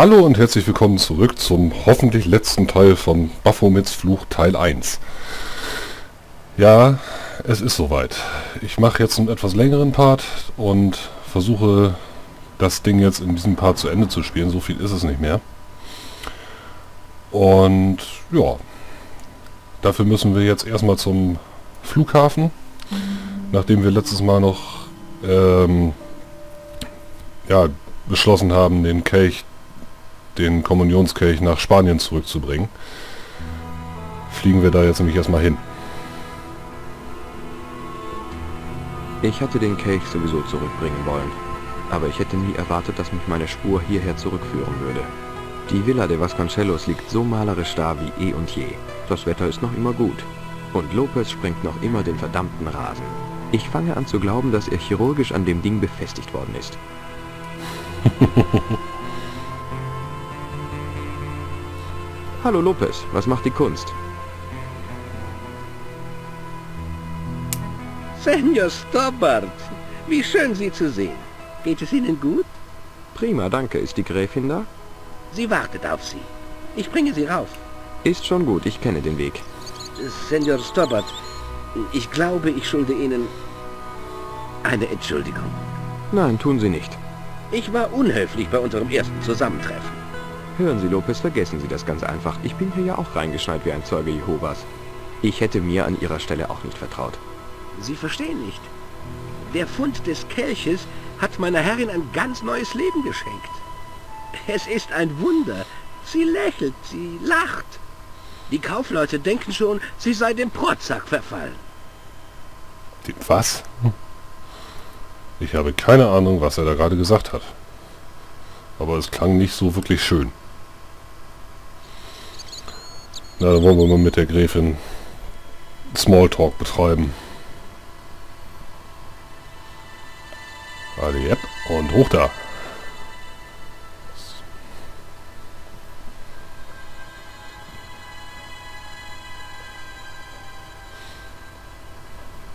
Hallo und herzlich willkommen zurück zum hoffentlich letzten Teil von Baphomets Fluch Teil 1. Ja, es ist soweit. Ich mache jetzt einen etwas längeren Part und versuche das Ding jetzt in diesem Part zu Ende zu spielen. So viel ist es nicht mehr. Und ja, dafür müssen wir jetzt erstmal zum Flughafen, nachdem wir letztes Mal noch ähm, ja, beschlossen haben, den Kelch, den Kommunionskelch nach Spanien zurückzubringen, fliegen wir da jetzt nämlich erstmal hin. Ich hatte den Kelch sowieso zurückbringen wollen, aber ich hätte nie erwartet, dass mich meine Spur hierher zurückführen würde. Die Villa de Vasconcelos liegt so malerisch da wie eh und je. Das Wetter ist noch immer gut. Und Lopez sprengt noch immer den verdammten Rasen. Ich fange an zu glauben, dass er chirurgisch an dem Ding befestigt worden ist. Hallo Lopez, was macht die Kunst? Senor Stobbart, wie schön Sie zu sehen. Geht es Ihnen gut? Prima, danke. Ist die Gräfin da? Sie wartet auf Sie. Ich bringe Sie rauf. Ist schon gut, ich kenne den Weg. Senor Stobbart, ich glaube, ich schulde Ihnen eine Entschuldigung. Nein, tun Sie nicht. Ich war unhöflich bei unserem ersten Zusammentreffen. Hören Sie, Lopez, vergessen Sie das ganz einfach. Ich bin hier ja auch reingeschneit wie ein Zeuge Jehovas. Ich hätte mir an Ihrer Stelle auch nicht vertraut. Sie verstehen nicht. Der Fund des Kelches hat meiner Herrin ein ganz neues Leben geschenkt. Es ist ein Wunder. Sie lächelt, sie lacht. Die Kaufleute denken schon, sie sei dem Protzack verfallen. Den was? Ich habe keine Ahnung, was er da gerade gesagt hat. Aber es klang nicht so wirklich schön. Na, dann wollen wir mal mit der Gräfin Smalltalk betreiben. Alle, yep. Und hoch da.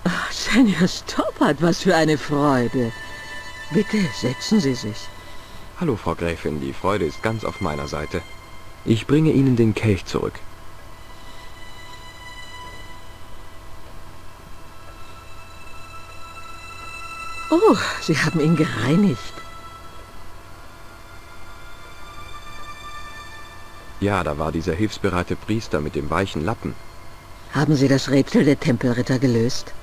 Ach, Senor Stoppard, was für eine Freude. Bitte, setzen Sie sich. Hallo, Frau Gräfin, die Freude ist ganz auf meiner Seite. Ich bringe Ihnen den Kelch zurück. Oh, Sie haben ihn gereinigt. Ja, da war dieser hilfsbereite Priester mit dem weichen Lappen. Haben Sie das Rätsel der Tempelritter gelöst?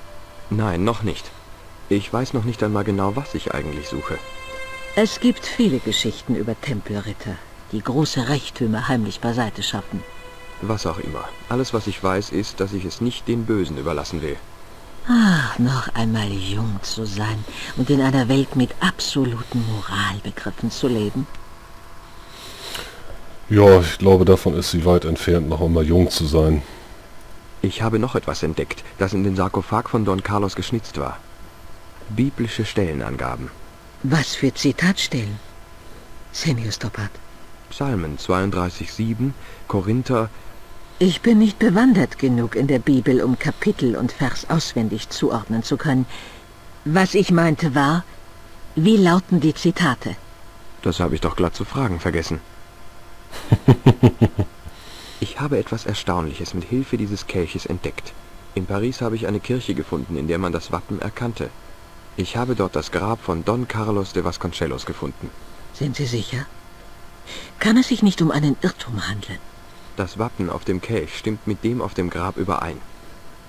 Nein, noch nicht. Ich weiß noch nicht einmal genau, was ich eigentlich suche. Es gibt viele Geschichten über Tempelritter, die große Reichtümer heimlich beiseite schaffen. Was auch immer. Alles, was ich weiß, ist, dass ich es nicht den Bösen überlassen will. Ach, noch einmal jung zu sein und in einer Welt mit absoluten Moralbegriffen zu leben. Ja, ich glaube, davon ist sie weit entfernt, noch einmal jung zu sein. Ich habe noch etwas entdeckt, das in den Sarkophag von Don Carlos geschnitzt war. Biblische Stellenangaben. Was für Zitatstellen? Senor Stoppard. Psalmen 32,7, Korinther... Ich bin nicht bewandert genug in der Bibel, um Kapitel und Vers auswendig zuordnen zu können. Was ich meinte war, wie lauten die Zitate? Das habe ich doch glatt zu fragen vergessen. ich habe etwas Erstaunliches mit Hilfe dieses Kelches entdeckt. In Paris habe ich eine Kirche gefunden, in der man das Wappen erkannte. Ich habe dort das Grab von Don Carlos de Vasconcelos gefunden. Sind Sie sicher? Kann es sich nicht um einen Irrtum handeln? Das Wappen auf dem Kelch stimmt mit dem auf dem Grab überein.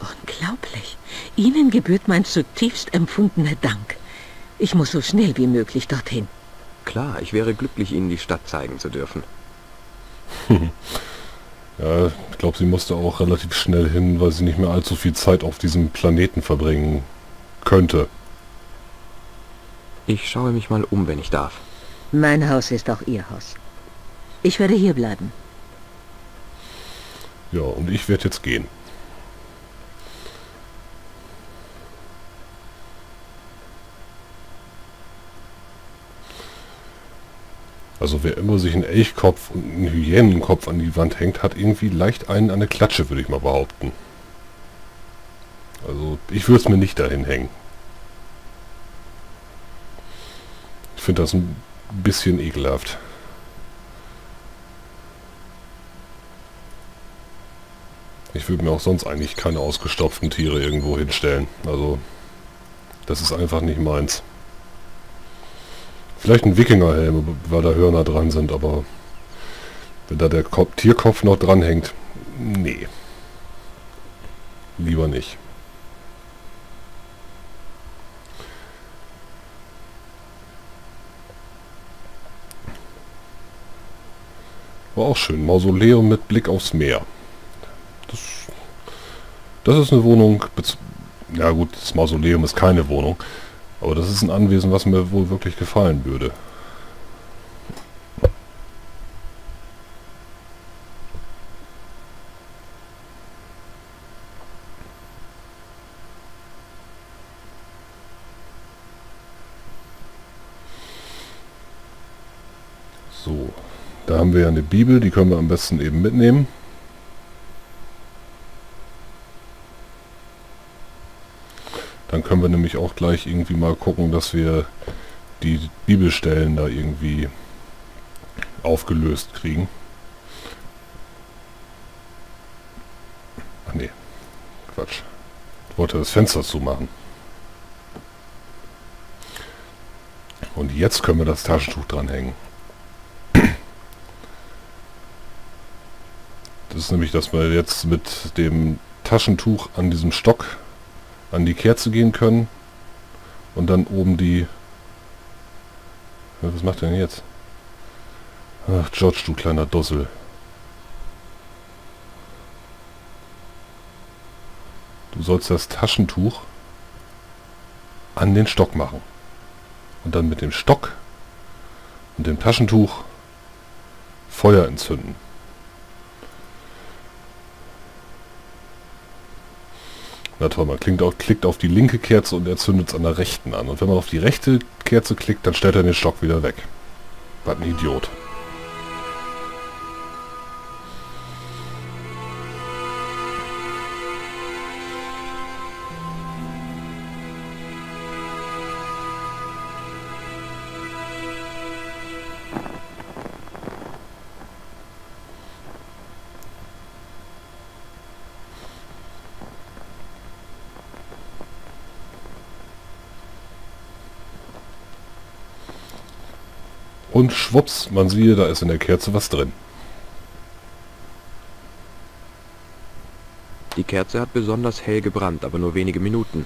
Unglaublich. Ihnen gebührt mein zutiefst empfundener Dank. Ich muss so schnell wie möglich dorthin. Klar, ich wäre glücklich, Ihnen die Stadt zeigen zu dürfen. ja, ich glaube, sie musste auch relativ schnell hin, weil sie nicht mehr allzu viel Zeit auf diesem Planeten verbringen könnte. Ich schaue mich mal um, wenn ich darf. Mein Haus ist auch Ihr Haus. Ich werde hier bleiben. Ja, und ich werde jetzt gehen. Also wer immer sich einen Elchkopf und einen Hyänenkopf an die Wand hängt, hat irgendwie leicht einen an der Klatsche, würde ich mal behaupten. Also ich würde es mir nicht dahin hängen. Ich finde das ein bisschen ekelhaft. Ich würde mir auch sonst eigentlich keine ausgestopften Tiere irgendwo hinstellen. Also, das ist einfach nicht meins. Vielleicht ein Wikingerhelm, weil da Hörner dran sind, aber wenn da der Kopf, Tierkopf noch dran hängt, nee. Lieber nicht. War auch schön. Mausoleum mit Blick aufs Meer. Das, das ist eine Wohnung. Ja gut, das Mausoleum ist keine Wohnung. Aber das ist ein Anwesen, was mir wohl wirklich gefallen würde. So, da haben wir ja eine Bibel, die können wir am besten eben mitnehmen. Dann können wir nämlich auch gleich irgendwie mal gucken, dass wir die Bibelstellen da irgendwie aufgelöst kriegen. Ach nee, Quatsch. Ich wollte das Fenster zumachen. Und jetzt können wir das Taschentuch dranhängen. Das ist nämlich, dass wir jetzt mit dem Taschentuch an diesem Stock an die Kerze gehen können und dann oben die... Was macht denn jetzt? Ach, George, du kleiner Dussel. Du sollst das Taschentuch an den Stock machen. Und dann mit dem Stock und dem Taschentuch Feuer entzünden. Na toll, man klickt auf, klickt auf die linke Kerze und er zündet es an der rechten an. Und wenn man auf die rechte Kerze klickt, dann stellt er den Stock wieder weg. Was ein Idiot. Und schwupps, man sieht, da ist in der Kerze was drin. Die Kerze hat besonders hell gebrannt, aber nur wenige Minuten.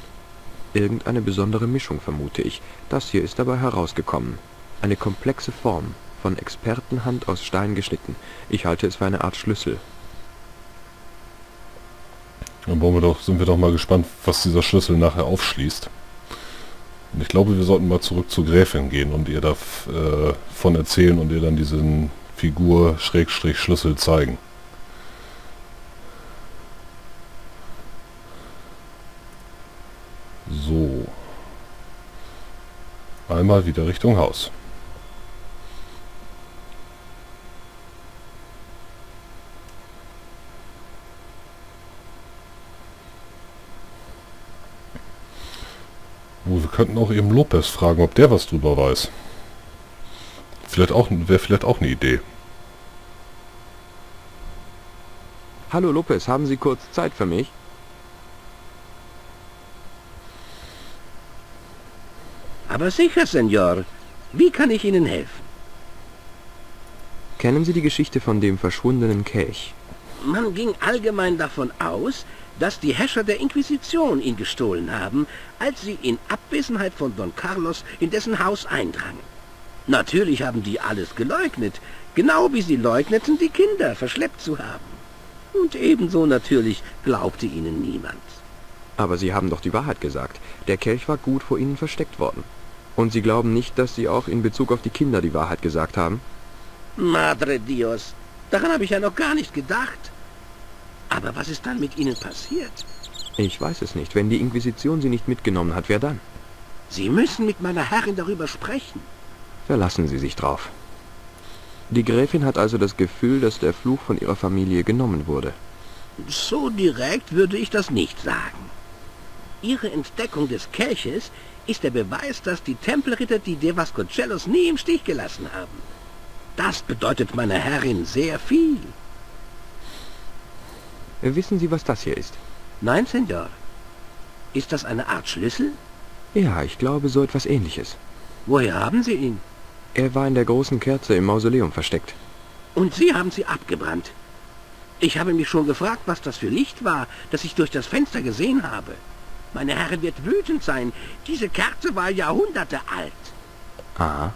Irgendeine besondere Mischung vermute ich. Das hier ist dabei herausgekommen. Eine komplexe Form, von Expertenhand aus Stein geschnitten. Ich halte es für eine Art Schlüssel. Dann wir doch, sind wir doch mal gespannt, was dieser Schlüssel nachher aufschließt. Und ich glaube, wir sollten mal zurück zur Gräfin gehen und ihr davon äh, erzählen und ihr dann diesen Figur Schrägstrich Schlüssel zeigen. So. Einmal wieder Richtung Haus. wir könnten auch eben Lopez fragen, ob der was drüber weiß. Vielleicht auch, wäre vielleicht auch eine Idee. Hallo Lopez, haben Sie kurz Zeit für mich? Aber sicher, Senor. Wie kann ich Ihnen helfen? Kennen Sie die Geschichte von dem verschwundenen Kelch? Man ging allgemein davon aus, dass die Herrscher der Inquisition ihn gestohlen haben, als sie in Abwesenheit von Don Carlos in dessen Haus eindrangen. Natürlich haben die alles geleugnet, genau wie sie leugneten, die Kinder verschleppt zu haben. Und ebenso natürlich glaubte ihnen niemand. Aber Sie haben doch die Wahrheit gesagt. Der Kelch war gut vor Ihnen versteckt worden. Und Sie glauben nicht, dass Sie auch in Bezug auf die Kinder die Wahrheit gesagt haben? Madre Dios, daran habe ich ja noch gar nicht gedacht. Aber was ist dann mit Ihnen passiert? Ich weiß es nicht. Wenn die Inquisition Sie nicht mitgenommen hat, wer dann? Sie müssen mit meiner Herrin darüber sprechen. Verlassen Sie sich drauf. Die Gräfin hat also das Gefühl, dass der Fluch von ihrer Familie genommen wurde. So direkt würde ich das nicht sagen. Ihre Entdeckung des Kelches ist der Beweis, dass die Tempelritter die De Vasconcellos nie im Stich gelassen haben. Das bedeutet meiner Herrin sehr viel. Äh, Wissen Sie, was das hier ist? Nein, Senor. Ist das eine Art Schlüssel? Ja, ich glaube so etwas ähnliches. Woher haben Sie ihn? Er war in der großen Kerze im Mausoleum versteckt. Und Sie haben sie abgebrannt. Ich habe mich schon gefragt, was das für Licht war, das ich durch das Fenster gesehen habe. Meine Herren wird wütend sein. Diese Kerze war Jahrhunderte alt. Aha.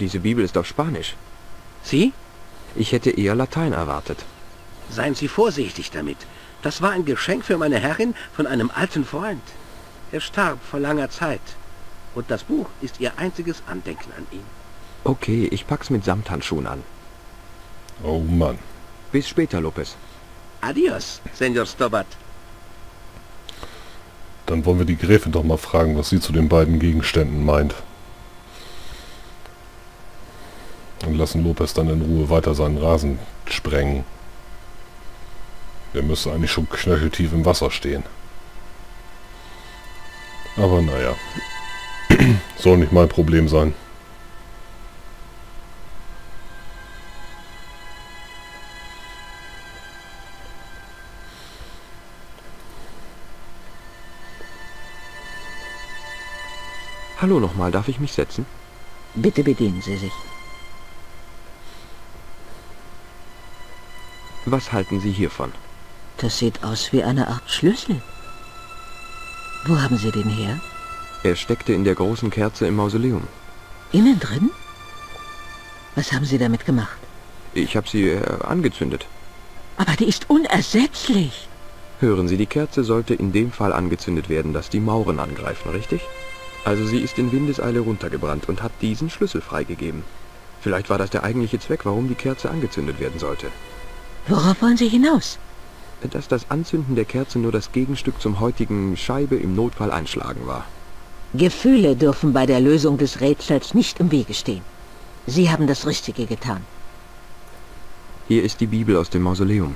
Diese Bibel ist auf Spanisch. Sie? Ich hätte eher Latein erwartet. Seien Sie vorsichtig damit. Das war ein Geschenk für meine Herrin von einem alten Freund. Er starb vor langer Zeit. Und das Buch ist ihr einziges Andenken an ihn. Okay, ich pack's mit Samthandschuhen an. Oh Mann. Bis später, Lopez. Adios, Senor Stobart. Dann wollen wir die Gräfin doch mal fragen, was sie zu den beiden Gegenständen meint. Und lassen Lopez dann in Ruhe weiter seinen Rasen sprengen. Der müsste eigentlich schon knöcheltief im Wasser stehen. Aber naja. Soll nicht mein Problem sein. Hallo nochmal, darf ich mich setzen? Bitte bedienen Sie sich. Was halten Sie hiervon? Das sieht aus wie eine Art Schlüssel. Wo haben Sie den her? Er steckte in der großen Kerze im Mausoleum. Innen drin? Was haben Sie damit gemacht? Ich habe sie äh, angezündet. Aber die ist unersetzlich. Hören Sie, die Kerze sollte in dem Fall angezündet werden, dass die Mauren angreifen, richtig? Also sie ist in Windeseile runtergebrannt und hat diesen Schlüssel freigegeben. Vielleicht war das der eigentliche Zweck, warum die Kerze angezündet werden sollte. Worauf wollen Sie hinaus? Dass das Anzünden der Kerze nur das Gegenstück zum heutigen Scheibe im Notfall einschlagen war. Gefühle dürfen bei der Lösung des Rätsels nicht im Wege stehen. Sie haben das Richtige getan. Hier ist die Bibel aus dem Mausoleum.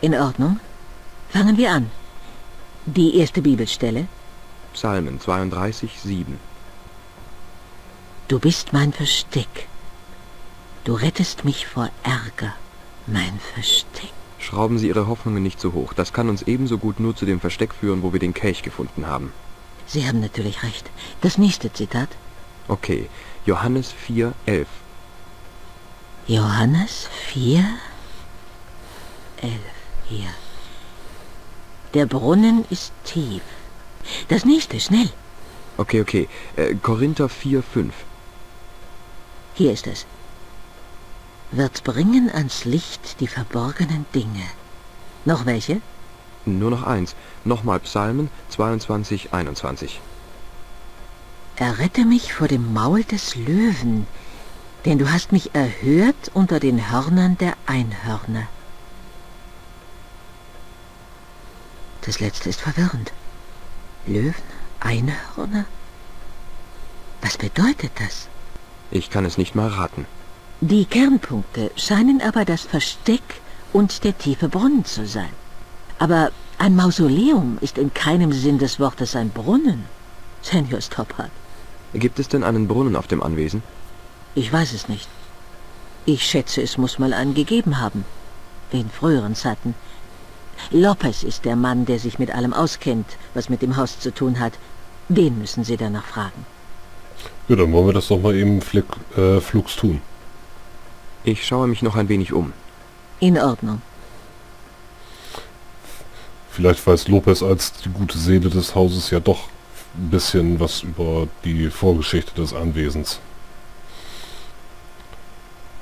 In Ordnung. Fangen wir an. Die erste Bibelstelle. Psalmen 32, 7. Du bist mein Versteck. Du rettest mich vor Ärger. Mein Versteck. Schrauben Sie Ihre Hoffnungen nicht so hoch. Das kann uns ebenso gut nur zu dem Versteck führen, wo wir den Kelch gefunden haben. Sie haben natürlich recht. Das nächste Zitat. Okay, Johannes 4, 11. Johannes 4, 11. Hier. Der Brunnen ist tief. Das nächste, schnell. Okay, okay. Äh, Korinther 4, 5. Hier ist es. Wird bringen ans Licht die verborgenen Dinge. Noch welche? Nur noch eins. Nochmal Psalmen 22, 21. Errette mich vor dem Maul des Löwen, denn du hast mich erhört unter den Hörnern der Einhörner. Das letzte ist verwirrend. Löwen, Einhörner? Was bedeutet das? Ich kann es nicht mal raten. Die Kernpunkte scheinen aber das Versteck und der tiefe Brunnen zu sein. Aber ein Mausoleum ist in keinem Sinn des Wortes ein Brunnen. Senior Stoppard. Gibt es denn einen Brunnen auf dem Anwesen? Ich weiß es nicht. Ich schätze, es muss mal einen gegeben haben. Wie in früheren Zeiten. Lopez ist der Mann, der sich mit allem auskennt, was mit dem Haus zu tun hat. Den müssen Sie danach fragen. Ja, dann wollen wir das doch mal eben äh, flugs tun. Ich schaue mich noch ein wenig um. In Ordnung. Vielleicht weiß Lopez als die gute Seele des Hauses ja doch ein bisschen was über die Vorgeschichte des Anwesens.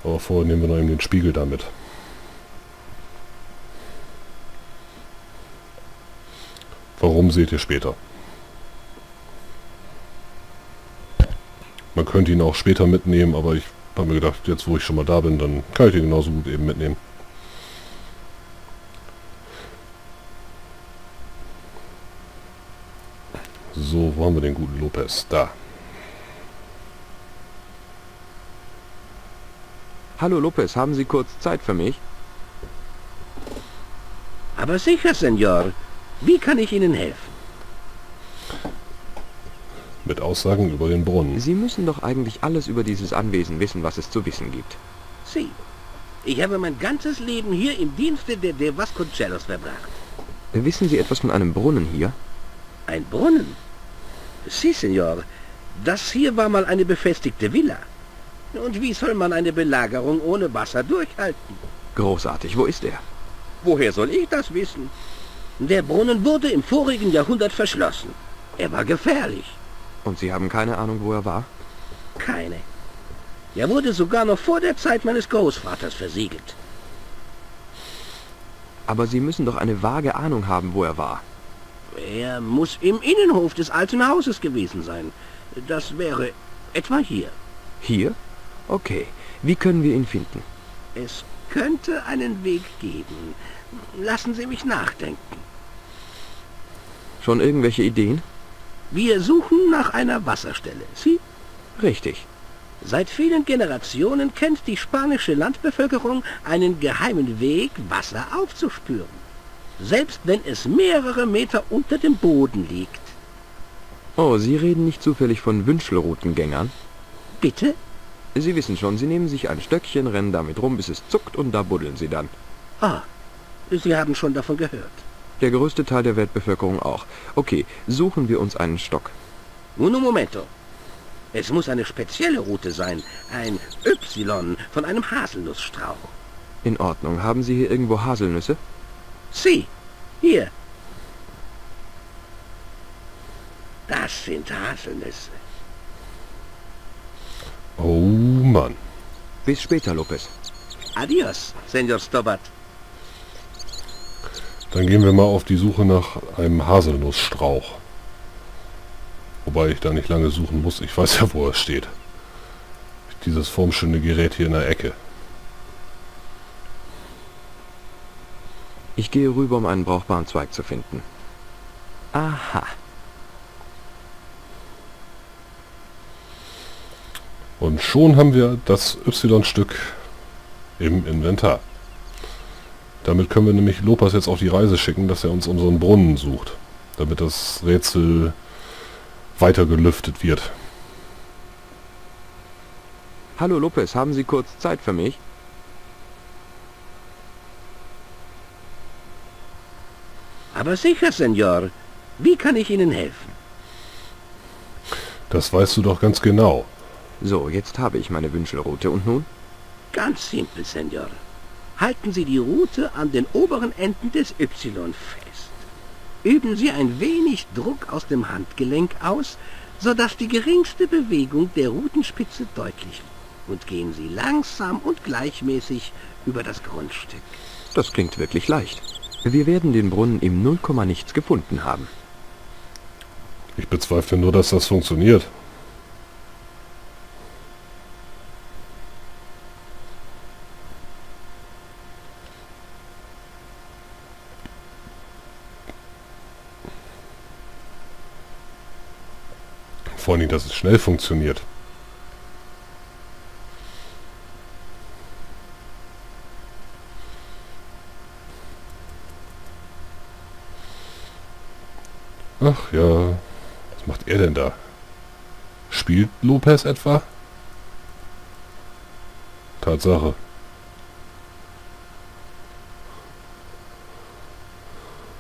Aber vorher nehmen wir noch eben den Spiegel damit. Warum seht ihr später? Man könnte ihn auch später mitnehmen, aber ich habe mir gedacht, jetzt wo ich schon mal da bin, dann kann ich ihn genauso gut eben mitnehmen. So, wo haben wir den guten Lopez? Da. Hallo Lopez, haben Sie kurz Zeit für mich? Aber sicher, Senor. Wie kann ich Ihnen helfen? Mit Aussagen über den Brunnen. Sie müssen doch eigentlich alles über dieses Anwesen wissen, was es zu wissen gibt. Sie, ich habe mein ganzes Leben hier im Dienste der De Vasconcelos verbracht. Wissen Sie etwas von einem Brunnen hier? Ein Brunnen? Sie, Signor. Das hier war mal eine befestigte Villa. Und wie soll man eine Belagerung ohne Wasser durchhalten? Großartig. Wo ist er? Woher soll ich das wissen? Der Brunnen wurde im vorigen Jahrhundert verschlossen. Er war gefährlich. Und Sie haben keine Ahnung, wo er war? Keine. Er wurde sogar noch vor der Zeit meines Großvaters versiegelt. Aber Sie müssen doch eine vage Ahnung haben, wo er war. Er muss im Innenhof des alten Hauses gewesen sein. Das wäre etwa hier. Hier? Okay. Wie können wir ihn finden? Es könnte einen Weg geben. Lassen Sie mich nachdenken. Schon irgendwelche Ideen? Wir suchen nach einer Wasserstelle. Sie? Richtig. Seit vielen Generationen kennt die spanische Landbevölkerung einen geheimen Weg, Wasser aufzuspüren. Selbst wenn es mehrere Meter unter dem Boden liegt. Oh, Sie reden nicht zufällig von Wünschelroutengängern? Bitte? Sie wissen schon, Sie nehmen sich ein Stöckchen, rennen damit rum, bis es zuckt und da buddeln Sie dann. Ah, Sie haben schon davon gehört. Der größte Teil der Weltbevölkerung auch. Okay, suchen wir uns einen Stock. Uno momento. Es muss eine spezielle Route sein. Ein Y von einem Haselnussstrauch. In Ordnung. Haben Sie hier irgendwo Haselnüsse? Sie, hier. Das sind Haselnüsse. Oh Mann. Bis später, Lopez. Adios, Senor Stobart. Dann gehen wir mal auf die Suche nach einem Haselnussstrauch. Wobei ich da nicht lange suchen muss. Ich weiß ja, wo er steht. Dieses formschöne Gerät hier in der Ecke. Ich gehe rüber, um einen brauchbaren Zweig zu finden. Aha. Und schon haben wir das Y-Stück im Inventar. Damit können wir nämlich Lopas jetzt auf die Reise schicken, dass er uns unseren Brunnen sucht. Damit das Rätsel weiter gelüftet wird. Hallo Lopez, haben Sie kurz Zeit für mich? Aber sicher, Senor. Wie kann ich Ihnen helfen? Das weißt du doch ganz genau. So, jetzt habe ich meine Wünschelroute. Und nun? Ganz simpel, Senor. Halten Sie die Route an den oberen Enden des Y fest. Üben Sie ein wenig Druck aus dem Handgelenk aus, sodass die geringste Bewegung der Rutenspitze deutlich wird. Und gehen Sie langsam und gleichmäßig über das Grundstück. Das klingt wirklich leicht. Wir werden den Brunnen im Nullkomma nichts gefunden haben. Ich bezweifle nur, dass das funktioniert. Vor allem, dass es schnell funktioniert. Ach ja, was macht er denn da? Spielt Lopez etwa? Tatsache.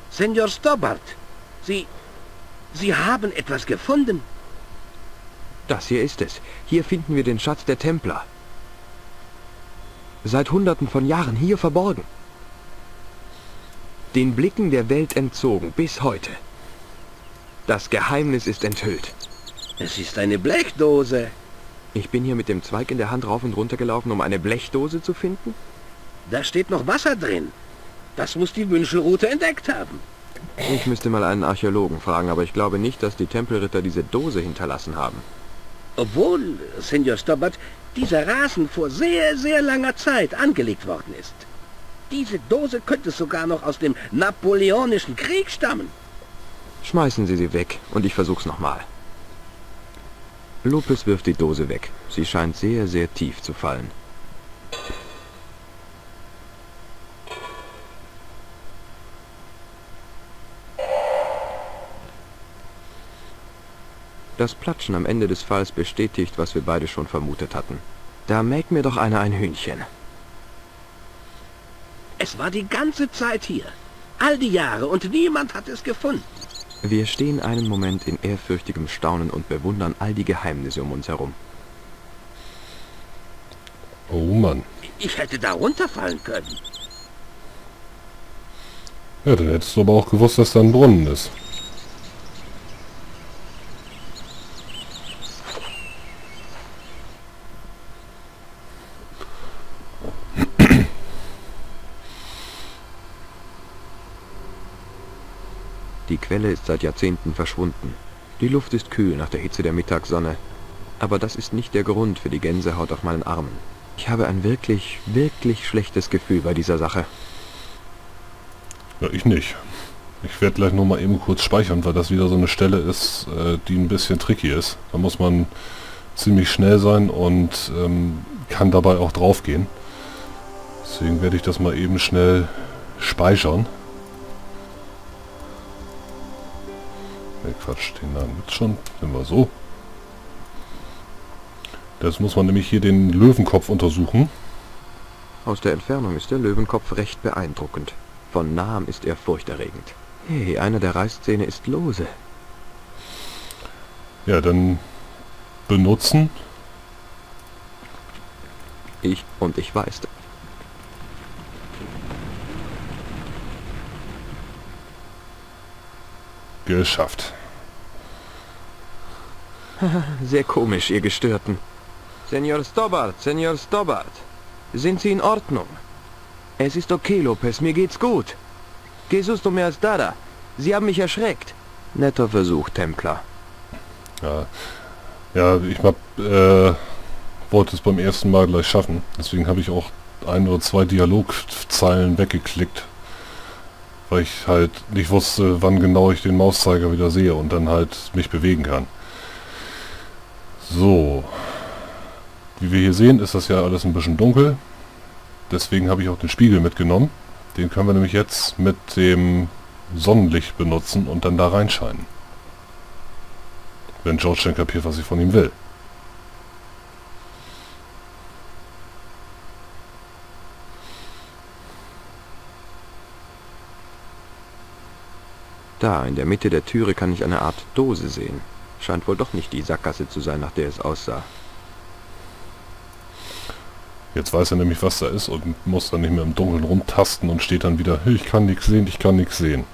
Senor Stobbart, Sie... Sie haben etwas gefunden. Das hier ist es. Hier finden wir den Schatz der Templer. Seit Hunderten von Jahren hier verborgen. Den Blicken der Welt entzogen bis heute. Das Geheimnis ist enthüllt. Es ist eine Blechdose. Ich bin hier mit dem Zweig in der Hand rauf und runter gelaufen, um eine Blechdose zu finden? Da steht noch Wasser drin. Das muss die Wünschelroute entdeckt haben. Ich müsste mal einen Archäologen fragen, aber ich glaube nicht, dass die Tempelritter diese Dose hinterlassen haben. Obwohl, Senor Stobbart, dieser Rasen vor sehr, sehr langer Zeit angelegt worden ist. Diese Dose könnte sogar noch aus dem Napoleonischen Krieg stammen. Schmeißen Sie sie weg und ich versuch's nochmal. Lopez wirft die Dose weg. Sie scheint sehr, sehr tief zu fallen. Das Platschen am Ende des Falls bestätigt, was wir beide schon vermutet hatten. Da mäht mir doch einer ein Hühnchen. Es war die ganze Zeit hier. All die Jahre und niemand hat es gefunden. Wir stehen einen Moment in ehrfürchtigem Staunen und bewundern all die Geheimnisse um uns herum. Oh Mann. Ich hätte da runterfallen können. Ja, dann hättest du aber auch gewusst, dass da ein Brunnen ist. Die Quelle ist seit Jahrzehnten verschwunden. Die Luft ist kühl nach der Hitze der Mittagssonne. Aber das ist nicht der Grund für die Gänsehaut auf meinen Armen. Ich habe ein wirklich, wirklich schlechtes Gefühl bei dieser Sache. Ja, ich nicht. Ich werde gleich nur mal eben kurz speichern, weil das wieder so eine Stelle ist, äh, die ein bisschen tricky ist. Da muss man ziemlich schnell sein und ähm, kann dabei auch drauf gehen. Deswegen werde ich das mal eben schnell speichern. Ne, Quatsch, den Namen gibt's schon. Nehmen wir so. Das muss man nämlich hier den Löwenkopf untersuchen. Aus der Entfernung ist der Löwenkopf recht beeindruckend. Von nahem ist er furchterregend. Hey, einer der Reißzähne ist lose. Ja, dann benutzen. Ich und ich weiß. Geschafft. Sehr komisch, ihr Gestörten. Senor Stobbart, Senor Stobbart. Sind Sie in Ordnung? Es ist okay, Lopez, mir geht's gut. Jesus du me Dada. Sie haben mich erschreckt. Netter Versuch, Templer. Ja, ja ich hab, äh, wollte es beim ersten Mal gleich schaffen. Deswegen habe ich auch ein oder zwei Dialogzeilen weggeklickt. Weil ich halt nicht wusste, wann genau ich den Mauszeiger wieder sehe und dann halt mich bewegen kann. So. Wie wir hier sehen, ist das ja alles ein bisschen dunkel. Deswegen habe ich auch den Spiegel mitgenommen. Den können wir nämlich jetzt mit dem Sonnenlicht benutzen und dann da reinscheinen. Wenn George dann kapiert, was ich von ihm will. Da, in der Mitte der Türe kann ich eine Art Dose sehen. Scheint wohl doch nicht die Sackgasse zu sein, nach der es aussah. Jetzt weiß er nämlich, was da ist und muss dann nicht mehr im Dunkeln rumtasten und steht dann wieder, ich kann nichts sehen, ich kann nichts sehen.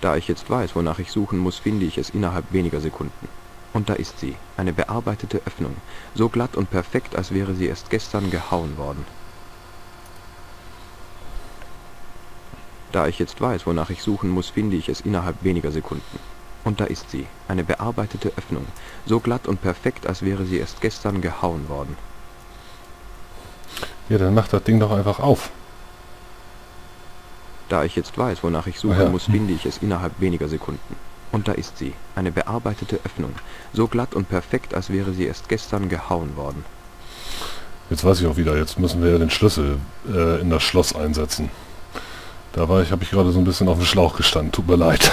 Da ich jetzt weiß, wonach ich suchen muss, finde ich es innerhalb weniger Sekunden. Und da ist sie, eine bearbeitete Öffnung, so glatt und perfekt, als wäre sie erst gestern gehauen worden. Da ich jetzt weiß, wonach ich suchen muss, finde ich es innerhalb weniger Sekunden. Und da ist sie, eine bearbeitete Öffnung, so glatt und perfekt, als wäre sie erst gestern gehauen worden. Ja, dann macht das Ding doch einfach auf. Da ich jetzt weiß, wonach ich suchen Ah ja. muss, finde ich es innerhalb weniger Sekunden. Und da ist sie, eine bearbeitete Öffnung, so glatt und perfekt, als wäre sie erst gestern gehauen worden. Jetzt weiß ich auch wieder, jetzt müssen wir ja den Schlüssel äh, in das Schloss einsetzen. Da war ich, habe ich gerade so ein bisschen auf dem Schlauch gestanden, tut mir leid.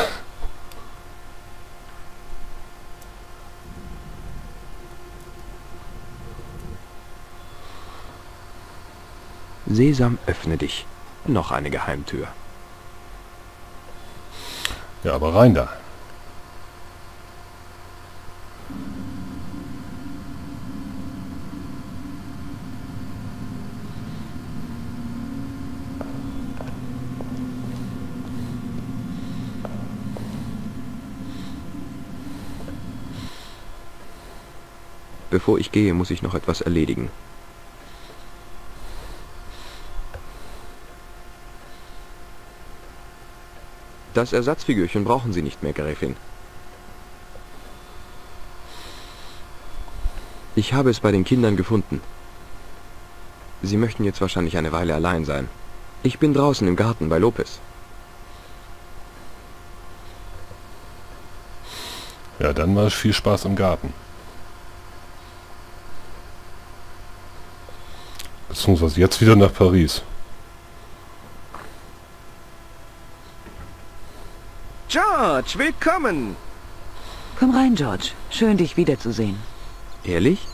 Sesam, öffne dich. Noch eine Geheimtür. Ja, aber rein da. Bevor ich gehe, muss ich noch etwas erledigen. Das Ersatzfigürchen brauchen Sie nicht mehr, Gräfin. Ich habe es bei den Kindern gefunden. Sie möchten jetzt wahrscheinlich eine Weile allein sein. Ich bin draußen im Garten bei Lopez. Ja, dann mal viel Spaß im Garten. Beziehungsweise jetzt wieder nach Paris. George, willkommen! Komm rein, George. Schön, dich wiederzusehen. Ehrlich?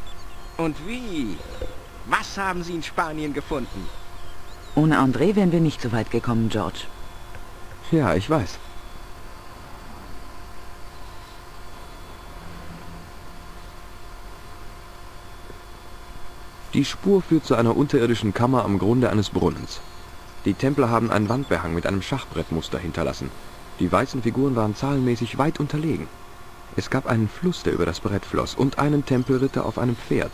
Und wie? Was haben Sie in Spanien gefunden? Ohne André wären wir nicht so weit gekommen, George. Ja, ich weiß. Die Spur führt zu einer unterirdischen Kammer am Grunde eines Brunnens. Die Templer haben einen Wandbehang mit einem Schachbrettmuster hinterlassen. Die weißen Figuren waren zahlenmäßig weit unterlegen. Es gab einen Fluss, der über das Brett floss, und einen Tempelritter auf einem Pferd.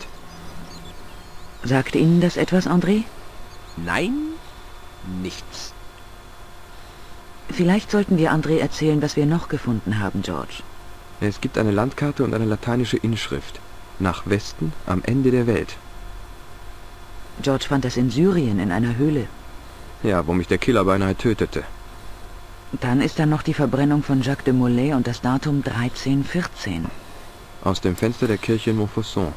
Sagt Ihnen das etwas, André? Nein, nichts. Vielleicht sollten wir André erzählen, was wir noch gefunden haben, George. Es gibt eine Landkarte und eine lateinische Inschrift. Nach Westen, am Ende der Welt. George fand das in Syrien in einer Höhle. Ja, wo mich der Killer beinahe tötete. Dann ist da noch die Verbrennung von Jacques de Molay und das Datum 1314. Aus dem Fenster der Kirche in Montfaucon.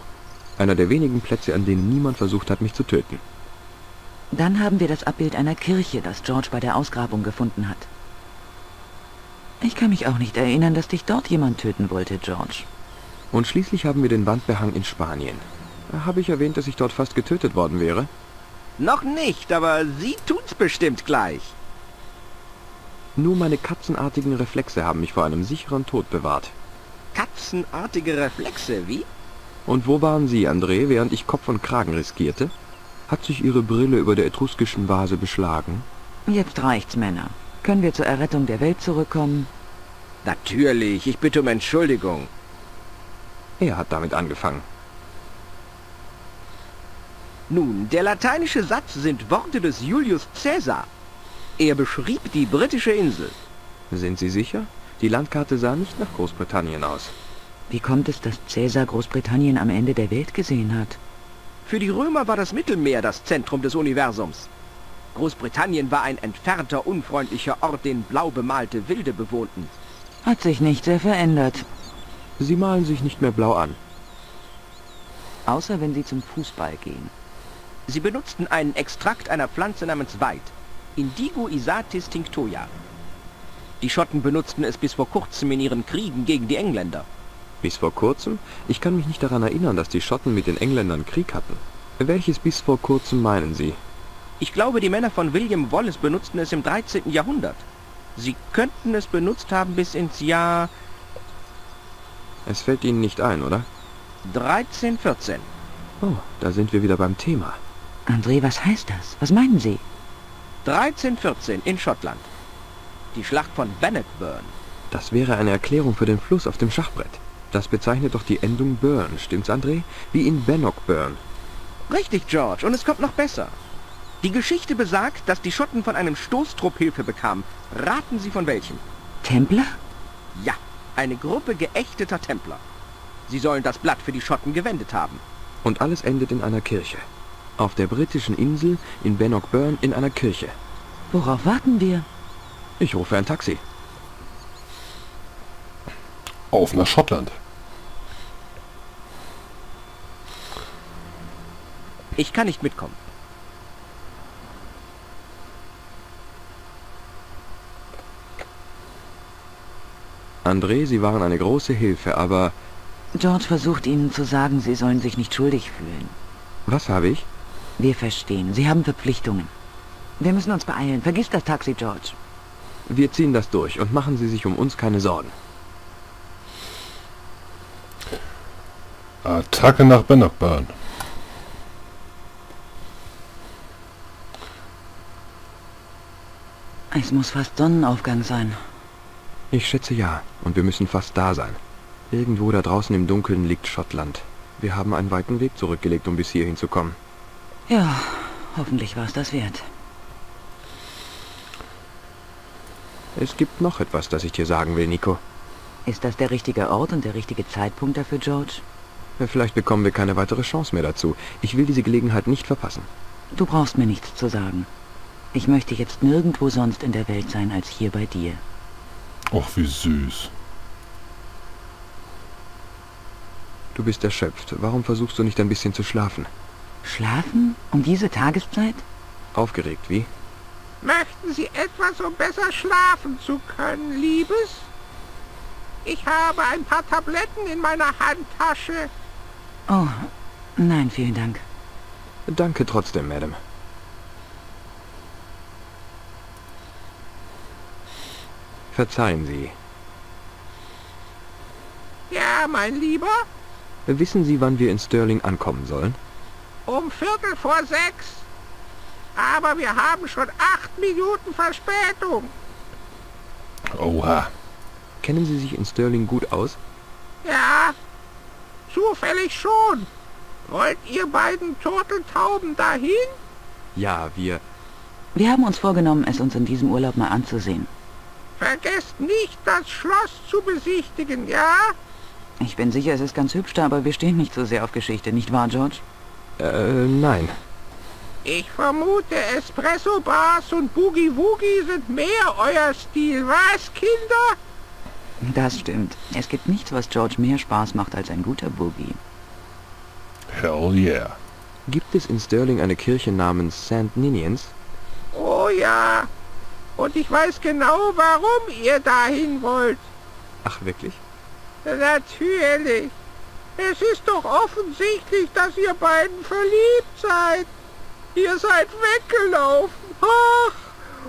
Einer der wenigen Plätze, an denen niemand versucht hat, mich zu töten. Dann haben wir das Abbild einer Kirche, das George bei der Ausgrabung gefunden hat. Ich kann mich auch nicht erinnern, dass dich dort jemand töten wollte, George. Und schließlich haben wir den Wandbehang in Spanien. Habe ich erwähnt, dass ich dort fast getötet worden wäre? Noch nicht, aber Sie tun's bestimmt gleich. Nur meine katzenartigen Reflexe haben mich vor einem sicheren Tod bewahrt. Katzenartige Reflexe, wie? Und wo waren Sie, André, während ich Kopf und Kragen riskierte? Hat sich Ihre Brille über der etruskischen Vase beschlagen? Jetzt reicht's, Männer. Können wir zur Errettung der Welt zurückkommen? Natürlich, ich bitte um Entschuldigung. Er hat damit angefangen. Nun, der lateinische Satz sind Worte des Julius Caesar. Er beschrieb die britische Insel. Sind Sie sicher? Die Landkarte sah nicht nach Großbritannien aus. Wie kommt es, dass Cäsar Großbritannien am Ende der Welt gesehen hat? Für die Römer war das Mittelmeer das Zentrum des Universums. Großbritannien war ein entfernter, unfreundlicher Ort, den blau bemalte Wilde bewohnten. Hat sich nicht sehr verändert. Sie malen sich nicht mehr blau an. Außer wenn sie zum Fußball gehen. Sie benutzten einen Extrakt einer Pflanze namens Weid, Indigo isatis tinctoria. Die Schotten benutzten es bis vor kurzem in ihren Kriegen gegen die Engländer. Bis vor kurzem? Ich kann mich nicht daran erinnern, dass die Schotten mit den Engländern Krieg hatten. Welches bis vor kurzem meinen Sie? Ich glaube, die Männer von William Wallace benutzten es im 13. Jahrhundert. Sie könnten es benutzt haben bis ins Jahr Es fällt Ihnen nicht ein, oder? 1314. Oh, da sind wir wieder beim Thema. André, was heißt das? Was meinen Sie? 1314 in Schottland. Die Schlacht von Bannockburn. Das wäre eine Erklärung für den Fluss auf dem Schachbrett. Das bezeichnet doch die Endung Burn, stimmt's, André? Wie in Bannockburn. Richtig, George, und es kommt noch besser. Die Geschichte besagt, dass die Schotten von einem Stoßtrupp Hilfe bekamen. Raten Sie von welchem? Templer? Ja, eine Gruppe geächteter Templer. Sie sollen das Blatt für die Schotten gewendet haben. Und alles endet in einer Kirche. Auf der britischen Insel in Bannockburn in einer Kirche. Worauf warten wir? Ich rufe ein Taxi. Auf nach Schottland. Ich kann nicht mitkommen. André, Sie waren eine große Hilfe, aber George versucht Ihnen zu sagen, Sie sollen sich nicht schuldig fühlen. was habe ich? Wir verstehen. Sie haben Verpflichtungen. Wir müssen uns beeilen. Vergiss das Taxi, George. Wir ziehen das durch und machen Sie sich um uns keine Sorgen. Attacke nach Bannockburn. Es muss fast Sonnenaufgang sein. Ich schätze ja, und wir müssen fast da sein. Irgendwo da draußen im Dunkeln liegt Schottland. Wir haben einen weiten Weg zurückgelegt, um bis hierhin zu kommen. Ja, hoffentlich war es das wert. Es gibt noch etwas, das ich dir sagen will, Nico. Ist das der richtige Ort und der richtige Zeitpunkt dafür, George? Vielleicht bekommen wir keine weitere Chance mehr dazu. Ich will diese Gelegenheit nicht verpassen. Du brauchst mir nichts zu sagen. Ich möchte jetzt nirgendwo sonst in der Welt sein als hier bei dir. Och, wie süß. Du bist erschöpft. Warum versuchst du nicht ein bisschen zu schlafen? Schlafen? Um diese Tageszeit? Aufgeregt, wie? Möchten Sie etwas, um besser schlafen zu können, Liebes? Ich habe ein paar Tabletten in meiner Handtasche. Oh, nein, vielen Dank. Danke trotzdem, Madame. Verzeihen Sie. Ja, mein Lieber, Wissen Sie, wann wir in Sterling ankommen sollen? Um Viertel vor sechs. Aber wir haben schon acht Minuten Verspätung. Oha. Kennen Sie sich in Sterling gut aus? Ja, zufällig schon. Wollt ihr beiden Turteltauben dahin? Ja, wir... Wir haben uns vorgenommen, es uns in diesem Urlaub mal anzusehen. Vergesst nicht, das Schloss zu besichtigen, ja? Ich bin sicher, es ist ganz hübsch da, aber wir stehen nicht so sehr auf Geschichte, nicht wahr, George? Äh, nein. Ich vermute, Espresso-Bars und Boogie-Woogie sind mehr euer Stil, was, Kinder? Das stimmt. Es gibt nichts, was George mehr Spaß macht als ein guter Boogie. Hell yeah. Gibt es in Sterling eine Kirche namens St. Ninians? Oh ja. Und ich weiß genau, warum ihr dahin wollt. Ach, wirklich? Natürlich. Es ist doch offensichtlich, dass ihr beiden verliebt seid. Ihr seid weggelaufen. Ach,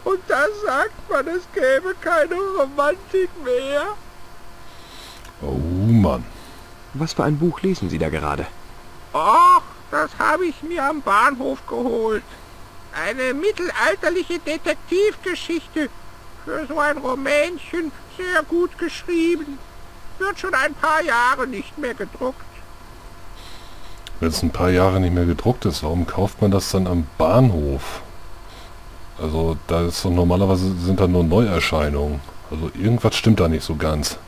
und da sagt man, es gäbe keine Romantik mehr. Oh Mann. Was für ein Buch lesen Sie da gerade? Och, das habe ich mir am Bahnhof geholt. Eine mittelalterliche Detektivgeschichte. Für so ein Rumänchen sehr gut geschrieben. Wird schon ein paar Jahre nicht mehr gedruckt. Wenn es ein paar Jahre nicht mehr gedruckt ist, warum kauft man das dann am Bahnhof? Also da ist doch normalerweise sind da nur Neuerscheinungen. Also irgendwas stimmt da nicht so ganz.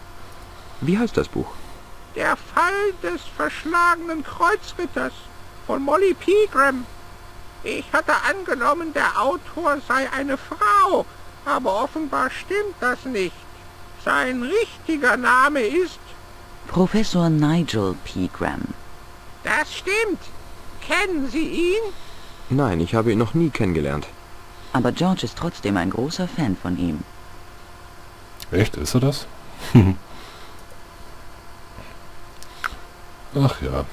Wie heißt das Buch? Der Fall des verschlagenen Kreuzritters von Molly Pegram. Ich hatte angenommen, der Autor sei eine Frau, aber offenbar stimmt das nicht. Sein richtiger Name ist... Professor Nigel Pegram. Das stimmt. Kennen Sie ihn? Nein, ich habe ihn noch nie kennengelernt. Aber George ist trotzdem ein großer Fan von ihm. Echt, ist er das? Ach ja.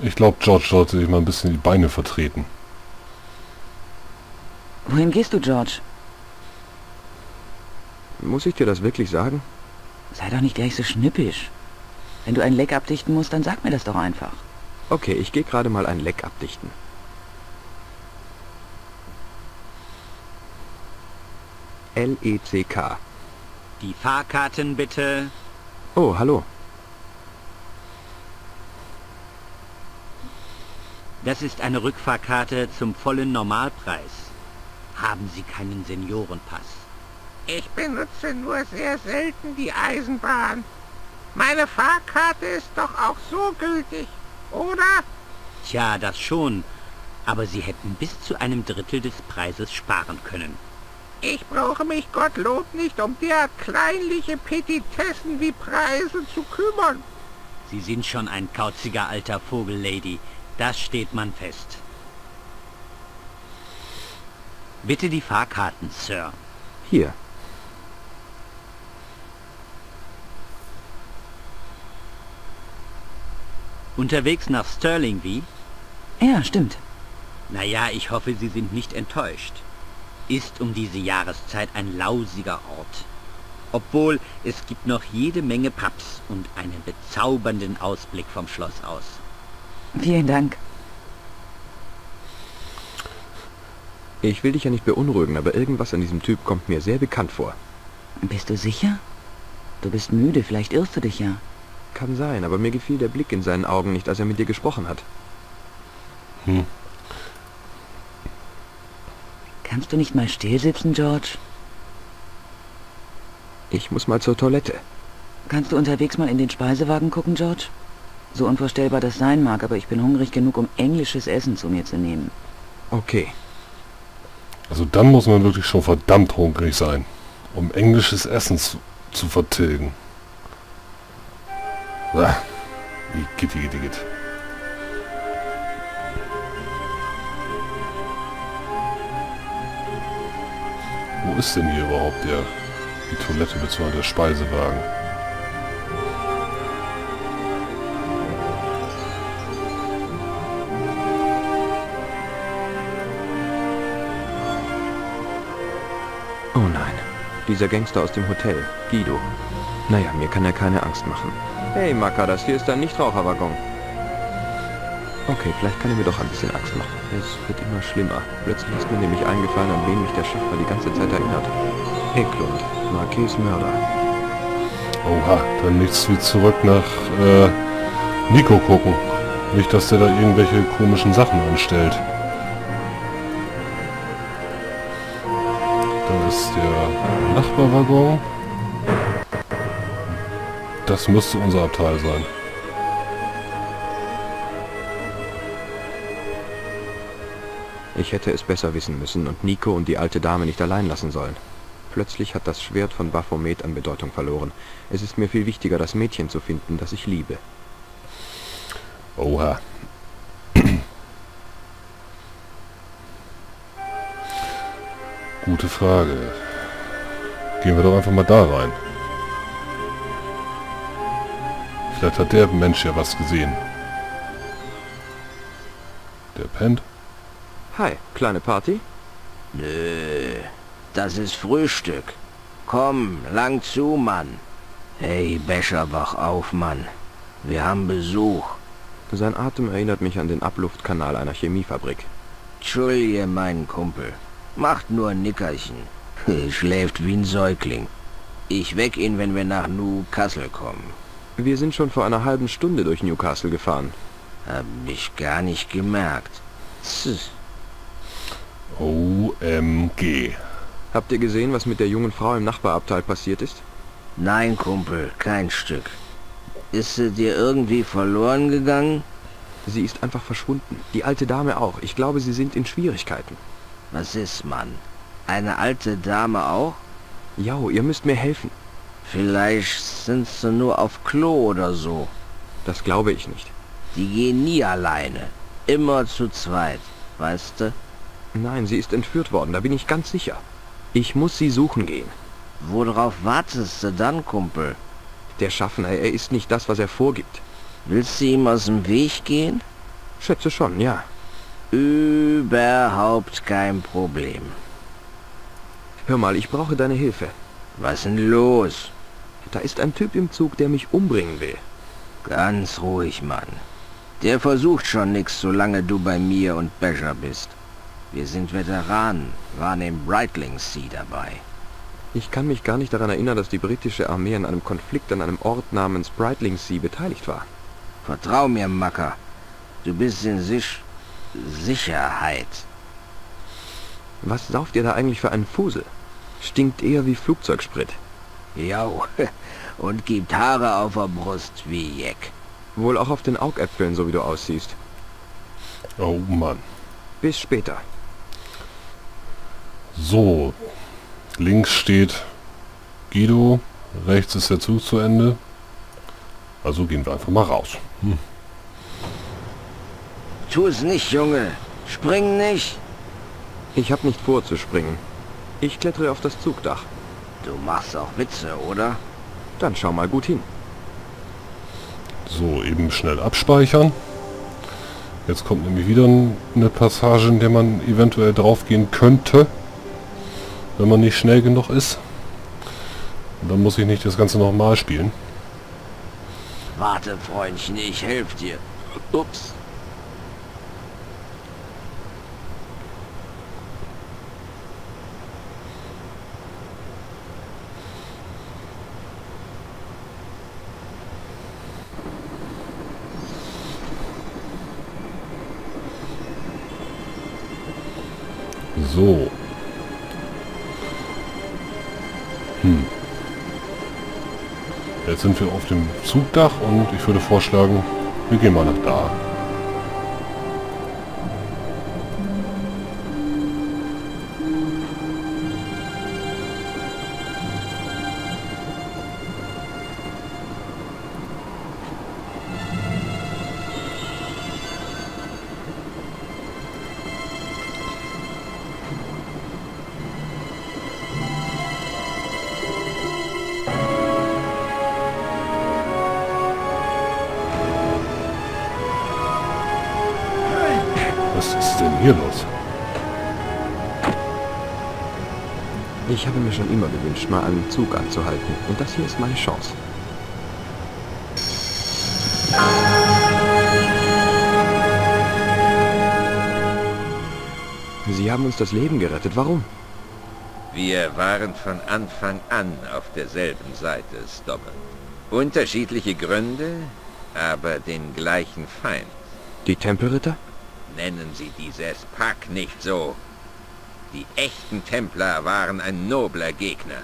Ich glaube, George sollte sich mal ein bisschen die Beine vertreten. Wohin gehst du, George? Muss ich dir das wirklich sagen? Sei doch nicht gleich so schnippisch. Wenn du ein Leck abdichten musst, dann sag mir das doch einfach. Okay, ich gehe gerade mal ein Leck abdichten. L-E-C-K. Die Fahrkarten bitte. Oh, hallo. Das ist eine Rückfahrkarte zum vollen Normalpreis. Haben Sie keinen Seniorenpass? Ich benutze nur sehr selten die Eisenbahn. Meine Fahrkarte ist doch auch so gültig, oder? Tja, das schon. Aber Sie hätten bis zu einem Drittel des Preises sparen können. Ich brauche mich Gottlob nicht um derart kleinliche Petitessen wie Preise zu kümmern. Sie sind schon ein kauziger alter Vogel, Lady. Das steht man fest. Bitte die Fahrkarten, Sir. Hier. Unterwegs nach Stirling, wie? Ja, stimmt. Naja, ich hoffe, Sie sind nicht enttäuscht. Ist um diese Jahreszeit ein lausiger Ort. Obwohl, es gibt noch jede Menge Pubs und einen bezaubernden Ausblick vom Schloss aus. Vielen Dank. Ich will dich ja nicht beunruhigen, aber irgendwas an diesem Typ kommt mir sehr bekannt vor. Bist du sicher? Du bist müde, vielleicht irrst du dich ja. Kann sein, aber mir gefiel der Blick in seinen Augen nicht, als er mit dir gesprochen hat. Hm. Kannst du nicht mal still sitzen, George? Ich muss mal zur Toilette. Kannst du unterwegs mal in den Speisewagen gucken, George? So unvorstellbar das sein mag, aber ich bin hungrig genug, um englisches Essen zu mir zu nehmen. Okay. Also dann muss man wirklich schon verdammt hungrig sein, um englisches Essen zu, zu vertilgen. Gitti, gitti, gitt. Wo ist denn hier überhaupt der, die Toilette bzw. der Speisewagen? Oh nein, dieser Gangster aus dem Hotel, Guido. Naja, mir kann er keine Angst machen. Hey Maka, das hier ist ein Nichtraucherwaggon. Okay, vielleicht kann er mir doch ein bisschen Angst machen. Es wird immer schlimmer. Plötzlich ist mir nämlich eingefallen, an wen mich der Schaffer die ganze Zeit erinnert. Eklund, Marquis Mörder. Oha, dann nichts wie zurück nach äh, Nico gucken. Nicht, dass der da irgendwelche komischen Sachen anstellt. Da ist der Nachbarwaggon. Das müsste unser Abteil sein. Ich hätte es besser wissen müssen und Nico und die alte Dame nicht allein lassen sollen. Plötzlich hat das Schwert von Baphomet an Bedeutung verloren. Es ist mir viel wichtiger, das Mädchen zu finden, das ich liebe. Oha. Gute Frage. Gehen wir doch einfach mal da rein. Vielleicht hat der Mensch ja was gesehen. Der pennt. Hi, kleine Party? Nö, das ist Frühstück. Komm, lang zu, Mann. Hey, Becher, wach auf, Mann. Wir haben Besuch. Sein Atem erinnert mich an den Abluftkanal einer Chemiefabrik. Entschuldige, mein Kumpel. Macht nur ein Nickerchen. Schläft wie ein Säugling. Ich weck ihn, wenn wir nach Newcastle kommen. Wir sind schon vor einer halben Stunde durch Newcastle gefahren. Hab ich gar nicht gemerkt. Tss. OMG. Habt ihr gesehen, was mit der jungen Frau im Nachbarabteil passiert ist? Nein, Kumpel, kein Stück. Ist sie dir irgendwie verloren gegangen? Sie ist einfach verschwunden. Die alte Dame auch. Ich glaube, sie sind in Schwierigkeiten. Was ist, Mann? Eine alte Dame auch? Jau, ihr müsst mir helfen. Vielleicht sind sie nur auf Klo oder so. Das glaube ich nicht. Die gehen nie alleine. Immer zu zweit, weißt du? Nein, sie ist entführt worden, da bin ich ganz sicher. Ich muss sie suchen gehen. Worauf wartest du dann, Kumpel? Der Schaffner, er ist nicht das, was er vorgibt. Willst du ihm aus dem Weg gehen? Schätze schon, ja. Überhaupt kein Problem. Hör mal, ich brauche deine Hilfe. Was denn los? Da ist ein Typ im Zug, der mich umbringen will. Ganz ruhig, Mann. Der versucht schon nix, solange du bei mir und Becher bist. Wir sind Veteranen, waren im Breitling Sea dabei. Ich kann mich gar nicht daran erinnern, dass die britische Armee an einem Konflikt an einem Ort namens Breitling Sea beteiligt war. Vertrau mir, Macker. Du bist in sich... Sicherheit. Was sauft ihr da eigentlich für einen Fusel? Stinkt eher wie Flugzeugsprit. Jau, und gibt Haare auf der Brust wie Jeck. Wohl auch auf den Augäpfeln, so wie du aussiehst. Oh Mann. Bis später. So. Links steht Guido. Rechts ist der Zug zu Ende. Also gehen wir einfach mal raus. Hm. Tu es nicht, Junge. Spring nicht. Ich habe nicht vor zu springen. Ich klettere auf das Zugdach. Du machst auch Witze, oder? Dann schau mal gut hin. So, eben schnell abspeichern. Jetzt kommt nämlich wieder eine Passage, in der man eventuell draufgehen könnte. Wenn man nicht schnell genug ist. Und dann muss ich nicht das Ganze nochmal spielen. Warte, Freundchen, ich helfe dir. Ups. So. Hm. Jetzt sind wir auf dem Zugdach und ich würde vorschlagen, wir gehen mal nach da. Ich habe mir schon immer gewünscht, mal einen Zug anzuhalten. Und das hier ist meine Chance. Sie haben uns das Leben gerettet. Warum? Wir waren von Anfang an auf derselben Seite, Stobbe. Unterschiedliche Gründe, aber den gleichen Feind. Die Tempelritter? Nennen Sie dieses Pack nicht so. Die echten Templer waren ein nobler Gegner.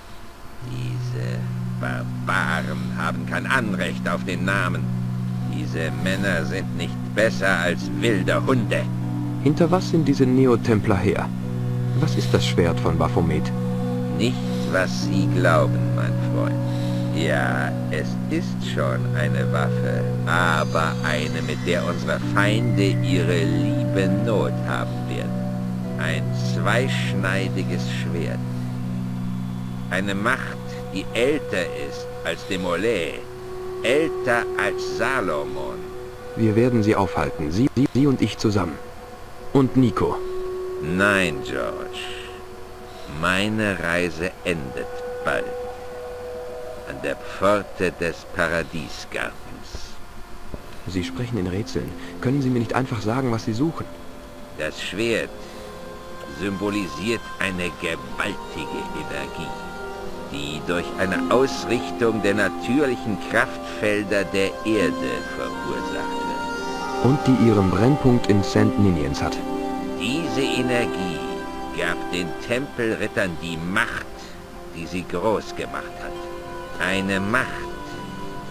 Diese Barbaren haben kein Anrecht auf den Namen. Diese Männer sind nicht besser als wilde Hunde. Hinter was sind diese Neotempler her? Was ist das Schwert von Baphomet? Nicht, was Sie glauben, mein Freund. Ja, es ist schon eine Waffe, aber eine, mit der unsere Feinde ihre liebe Not haben. Ein zweischneidiges Schwert. Eine Macht, die älter ist als Demolay, älter als Salomon. Wir werden sie aufhalten. Sie, sie, sie und ich zusammen. Und Nico. Nein, George. Meine Reise endet bald. An der Pforte des Paradiesgartens. Sie sprechen in Rätseln. Können Sie mir nicht einfach sagen, was Sie suchen? Das Schwert symbolisiert eine gewaltige Energie, die durch eine Ausrichtung der natürlichen Kraftfelder der Erde verursacht wird. Und die ihren Brennpunkt in St. Ninians hat. Diese Energie gab den Tempelrittern die Macht, die sie groß gemacht hat. Eine Macht,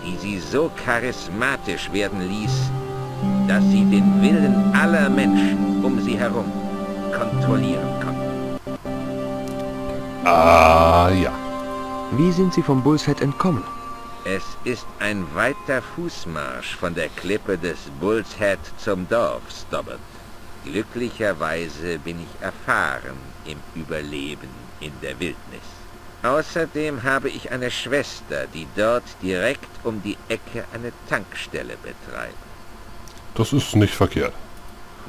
die sie so charismatisch werden ließ, dass sie den Willen aller Menschen um sie herum kontrollieren konnten. Ah, ja. Wie sind Sie vom Bull's Head entkommen? Es ist ein weiter Fußmarsch von der Klippe des Bull's Head zum Dorf, Stobbart. Glücklicherweise bin ich erfahren im Überleben in der Wildnis. Außerdem habe ich eine Schwester, die dort direkt um die Ecke eine Tankstelle betreibt. Das ist nicht verkehrt.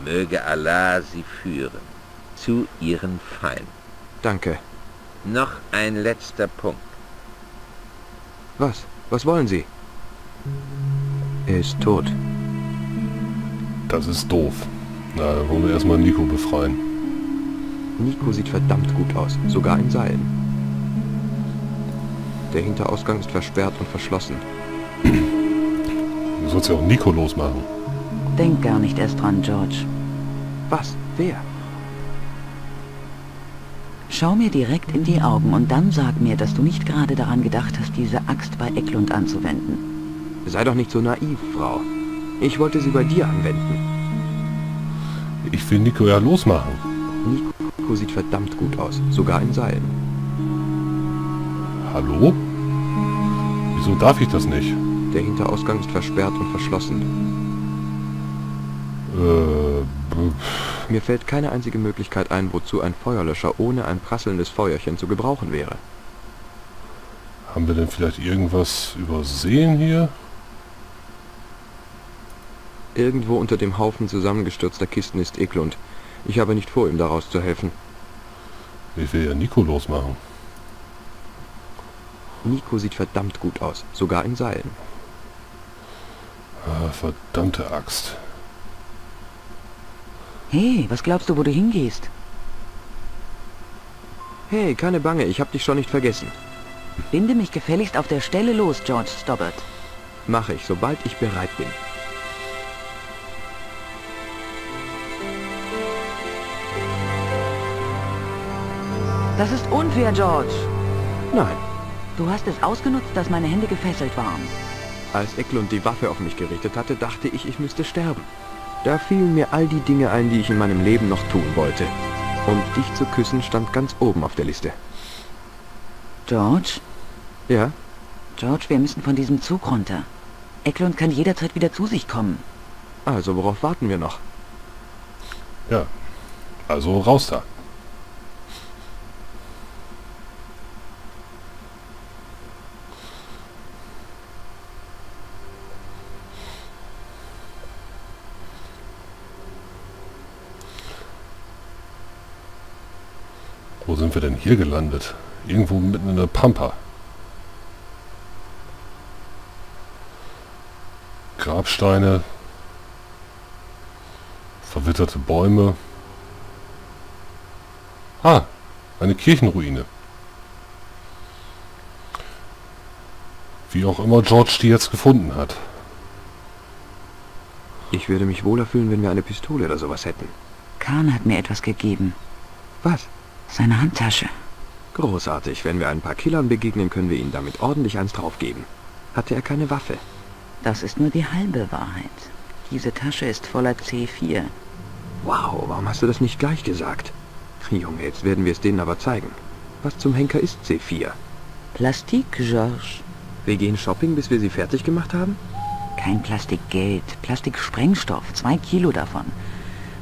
Möge Allah sie führen zu ihren Feinden. Danke. Noch ein letzter Punkt. Was? Was wollen Sie? Er ist tot. Das ist doof. Na, dann wollen wir erstmal Nico befreien. Nico sieht verdammt gut aus, sogar in Seilen. Der Hinterausgang ist versperrt und verschlossen. Du sollst ja auch Nico losmachen. Denk gar nicht erst dran, George. Was? Wer? Schau mir direkt in die Augen und dann sag mir, dass du nicht gerade daran gedacht hast, diese Axt bei Eklund anzuwenden. Sei doch nicht so naiv, Frau. Ich wollte sie bei dir anwenden. Ich will Nico ja losmachen. Nico sieht verdammt gut aus, sogar in Seilen. Hallo? Wieso darf ich das nicht? Der Hinterausgang ist versperrt und verschlossen. Äh, Mir fällt keine einzige Möglichkeit ein, wozu ein Feuerlöscher ohne ein prasselndes Feuerchen zu gebrauchen wäre. haben wir denn vielleicht irgendwas übersehen hier? Irgendwo unter dem Haufen zusammengestürzter Kisten ist Eklund. Ich habe nicht vor, ihm daraus zu helfen. Ich will ja Nico losmachen. Nico sieht verdammt gut aus, sogar in Seilen. Ah, verdammte Axt. Hey, was glaubst du, wo du hingehst? Hey, keine Bange, ich hab dich schon nicht vergessen. Binde mich gefälligst auf der Stelle los, George Stobbart. Mache ich, sobald ich bereit bin. Das ist unfair, George. Nein, Du hast es ausgenutzt, dass meine Hände gefesselt waren. als Eklund die Waffe auf mich gerichtet hatte, dachte ich, ich müsste sterben. Da fielen mir all die Dinge ein, die ich in meinem Leben noch tun wollte. Und dich zu küssen stand ganz oben auf der Liste. George? Ja? George, wir müssen von diesem Zug runter. Eklund kann jederzeit wieder zu sich kommen. Also, worauf warten wir noch? Ja. Also raus da. Sind wir denn hier gelandet? Irgendwo mitten in der Pampa. Grabsteine. Verwitterte Bäume. Ah, eine Kirchenruine. Wie auch immer George die jetzt gefunden hat. Ich würde mich wohler fühlen, wenn wir eine Pistole oder sowas hätten. Kahn hat mir etwas gegeben. Was? Seine Handtasche. Großartig. Wenn wir ein paar Killern begegnen, können wir ihnen damit ordentlich eins draufgeben. Hatte er keine Waffe? Das ist nur die halbe Wahrheit. Diese Tasche ist voller C4. Wow, warum hast du das nicht gleich gesagt? Junge, jetzt werden wir es denen aber zeigen. Was zum Henker ist C4? Plastik, Georges. Wir gehen shopping, bis wir sie fertig gemacht haben? Kein Plastikgeld, Plastiksprengstoff, zwei Kilo davon.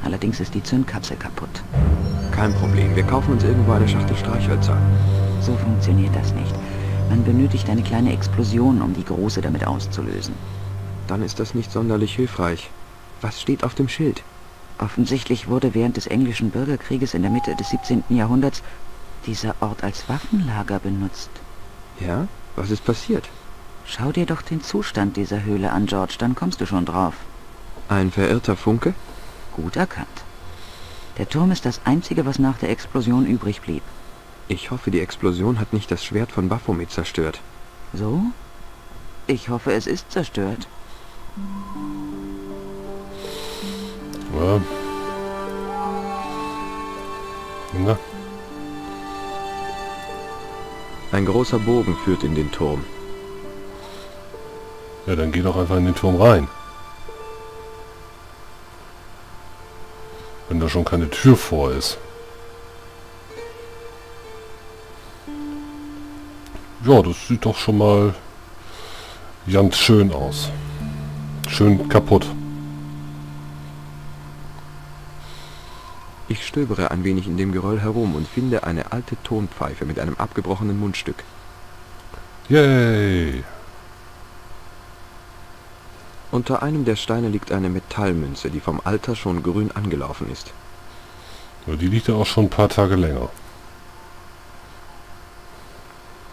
Allerdings ist die Zündkapsel kaputt. Kein Problem, wir kaufen uns irgendwo eine Schachtel Streichhölzer. So funktioniert das nicht. Man benötigt eine kleine Explosion, um die große damit auszulösen. Dann ist das nicht sonderlich hilfreich. Was steht auf dem Schild? Offensichtlich wurde während des englischen Bürgerkrieges in der Mitte des 17. Jahrhunderts dieser Ort als Waffenlager benutzt. Ja? Was ist passiert? Schau dir doch den Zustand dieser Höhle an, George, dann kommst du schon drauf. Ein verirrter Funke? Gut erkannt. Der Turm ist das Einzige, was nach der Explosion übrig blieb. Ich hoffe, die Explosion hat nicht das Schwert von Baphomet zerstört. So? Ich hoffe, es ist zerstört. Ja. Na, Ein großer Bogen führt in den Turm. ja, dann geh doch einfach in den Turm rein. Wenn da schon keine Tür vor ist. Ja, das sieht doch schon mal ganz schön aus. Schön kaputt. Ich stöbere ein wenig in dem Geröll herum und finde eine alte Tonpfeife mit einem abgebrochenen Mundstück. Yay! Unter einem der Steine liegt eine Metallmünze, die vom Alter schon grün angelaufen ist. Ja, die liegt ja auch schon ein paar Tage länger.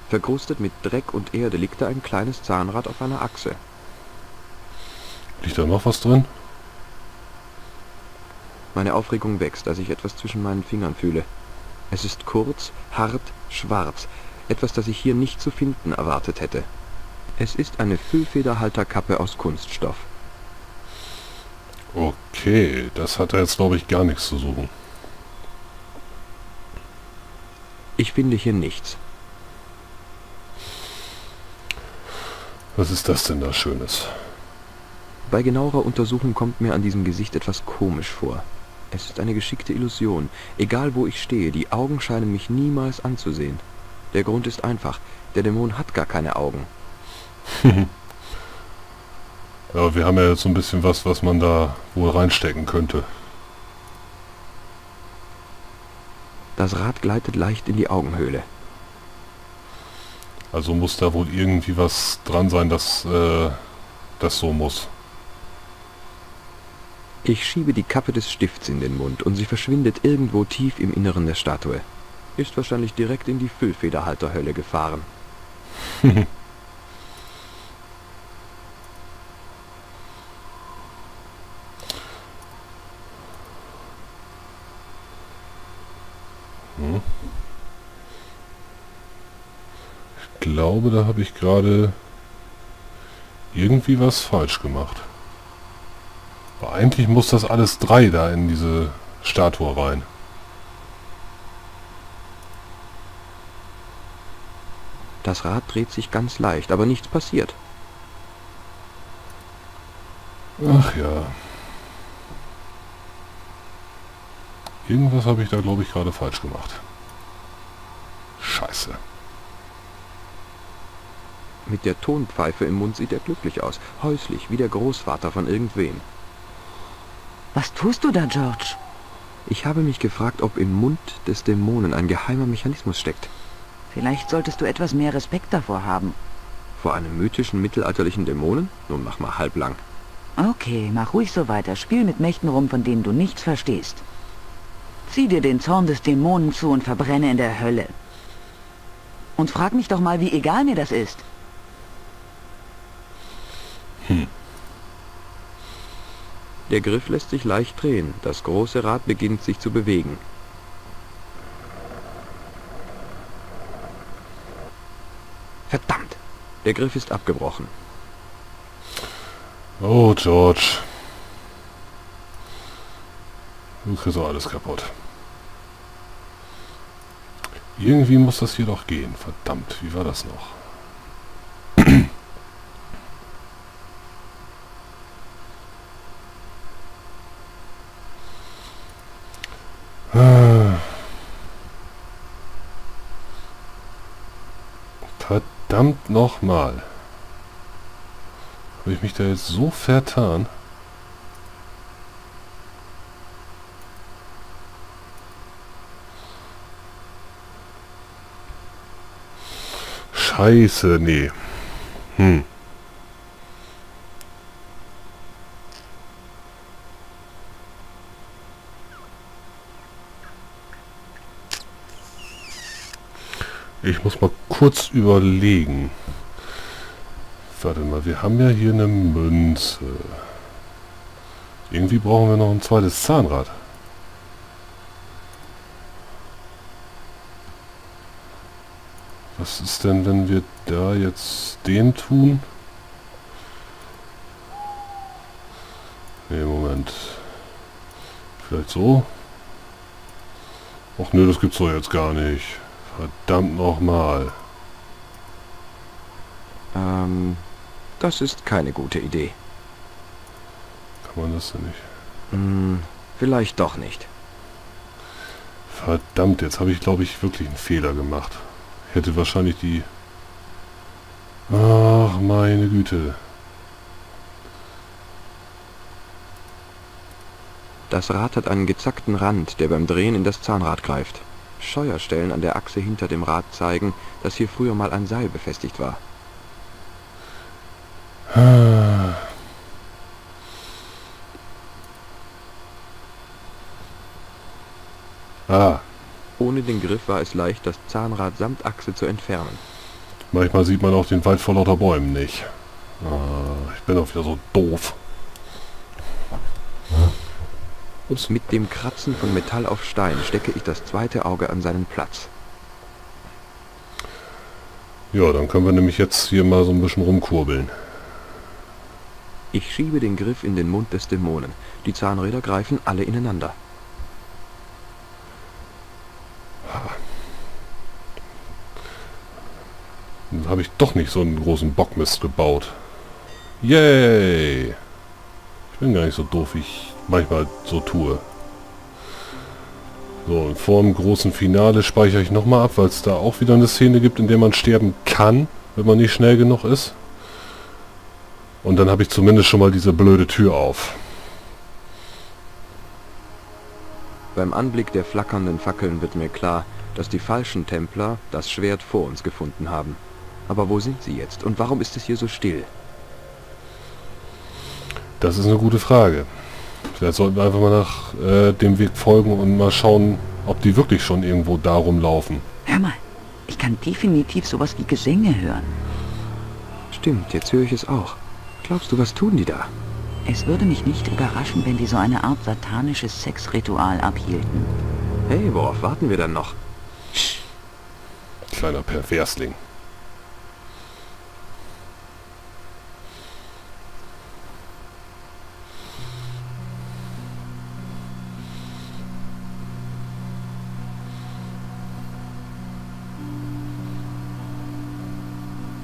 Verkrustet mit Dreck und Erde liegt da ein kleines Zahnrad auf einer Achse. Liegt da noch was drin? Meine Aufregung wächst, als ich etwas zwischen meinen Fingern fühle. Es ist kurz, hart, schwarz. Etwas, das ich hier nicht zu finden erwartet hätte. Es ist eine Füllfederhalterkappe aus Kunststoff. Okay, das hat da jetzt glaube ich gar nichts zu suchen. Ich finde hier nichts. Was ist das denn da Schönes? Bei genauerer Untersuchung kommt mir an diesem Gesicht etwas komisch vor. Es ist eine geschickte Illusion. Egal wo ich stehe, die Augen scheinen mich niemals anzusehen. Der Grund ist einfach, der Dämon hat gar keine Augen. Ja, wir haben ja jetzt so ein bisschen was, was man da wohl reinstecken könnte. Das Rad gleitet leicht in die Augenhöhle. Also muss da wohl irgendwie was dran sein, dass äh, das so muss. Ich schiebe die Kappe des Stifts in den Mund und sie verschwindet irgendwo tief im Inneren der Statue. Ist wahrscheinlich direkt in die Füllfederhalterhölle gefahren. glaube, da habe ich gerade irgendwie was falsch gemacht. Aber eigentlich muss das alles drei da in diese Statue rein. Das Rad dreht sich ganz leicht, aber nichts passiert. Ach ja. Irgendwas habe ich da, glaube ich, gerade falsch gemacht. Scheiße. Mit der Tonpfeife im Mund sieht er glücklich aus. Häuslich, wie der Großvater von irgendwem. Was tust du da, George? Ich habe mich gefragt, ob im Mund des Dämonen ein geheimer Mechanismus steckt. Vielleicht solltest du etwas mehr Respekt davor haben. Vor einem mythischen mittelalterlichen Dämonen? Nun mach mal halblang. Okay, mach ruhig so weiter. Spiel mit Mächten rum, von denen du nichts verstehst. Zieh dir den Zorn des Dämonen zu und verbrenne in der Hölle. Und frag mich doch mal, wie egal mir das ist. Der Griff lässt sich leicht drehen. Das große Rad beginnt sich zu bewegen. Verdammt! Der Griff ist abgebrochen. Oh, George. Du kriegst auch alles kaputt. Irgendwie muss das hier doch gehen. Verdammt, wie war das noch? Ah. Verdammt nochmal. Habe ich mich da jetzt so vertan? Scheiße, nee. Hm. Ich muss mal kurz überlegen. Warte mal, wir haben ja hier eine Münze. Irgendwie brauchen wir noch ein zweites Zahnrad. Was ist denn, wenn wir da jetzt den tun? Ne, Moment. Vielleicht so? Och nö, das gibt's doch jetzt gar nicht. Verdammt nochmal. Ähm, das ist keine gute Idee. Kann man das denn nicht? Hm, vielleicht doch nicht. Verdammt, jetzt habe ich, glaube ich, wirklich einen Fehler gemacht. Hätte wahrscheinlich die... Ach, meine Güte. Das Rad hat einen gezackten Rand, der beim Drehen in das Zahnrad greift. Scheuerstellen an der Achse hinter dem Rad zeigen, dass hier früher mal ein Seil befestigt war. Ah, Ohne den Griff war es leicht, das Zahnrad samt Achse zu entfernen. manchmal sieht man auch den Wald vor lauter Bäumen nicht. Ah, ich bin auch wieder so doof. Mit dem Kratzen von Metall auf Stein stecke ich das zweite Auge an seinen Platz. Ja, dann können wir nämlich jetzt hier mal so ein bisschen rumkurbeln. Ich schiebe den Griff in den Mund des Dämonen. Die Zahnräder greifen alle ineinander. Dann habe ich doch nicht so einen großen Bockmist gebaut. Yay! Ich bin gar nicht so doof, wie ich manchmal so tue. So, und vor dem großen Finale speichere ich nochmal ab, weil es da auch wieder eine Szene gibt, in der man sterben kann, wenn man nicht schnell genug ist. Und dann habe ich zumindest schon mal diese blöde Tür auf. Beim Anblick der flackernden Fackeln wird mir klar, dass die falschen Templer das Schwert vor uns gefunden haben. Aber wo sind sie jetzt und warum ist es hier so still? Das ist eine gute Frage. Vielleicht sollten wir einfach mal nach äh, dem Weg folgen und mal schauen, ob die wirklich schon irgendwo da rumlaufen. Hör mal, ich kann definitiv sowas wie Gesänge hören. Stimmt, jetzt höre ich es auch. Glaubst du, was tun die da? Es würde mich nicht überraschen, wenn die so eine Art satanisches Sexritual abhielten. Hey, worauf warten wir dann noch? Kleiner Perversling.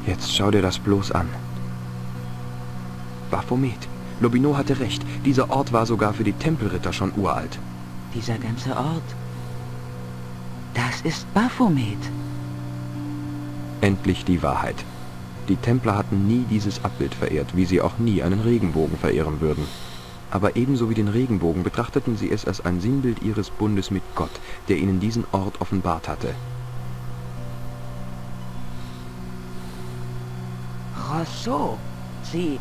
Jetzt schau dir das bloß an. Baphomet. Lobino hatte recht. Dieser Ort war sogar für die Tempelritter schon uralt. Dieser ganze Ort. Das ist Baphomet. Endlich die Wahrheit. Die Templer hatten nie dieses Abbild verehrt, wie sie auch nie einen Regenbogen verehren würden. Aber ebenso wie den Regenbogen betrachteten sie es als ein Sinnbild ihres Bundes mit Gott, der ihnen diesen Ort offenbart hatte. Rousseau. Sie...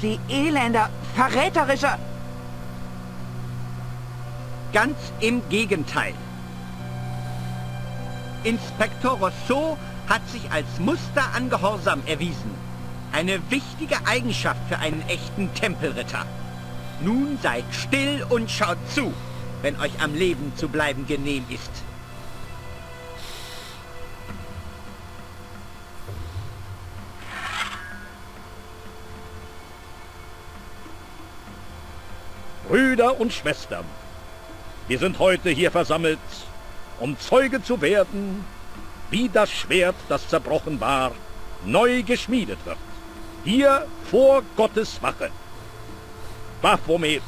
Sie elender, verräterischer... Ganz im Gegenteil. Inspektor Rousseau hat sich als Muster an Gehorsam erwiesen. Eine wichtige Eigenschaft für einen echten Tempelritter. Nun seid still und schaut zu, wenn euch am Leben zu bleiben genehm ist. Brüder und Schwestern, wir sind heute hier versammelt, um Zeuge zu werden, wie das Schwert, das zerbrochen war, neu geschmiedet wird. Hier vor Gottes Wache. Baphomet,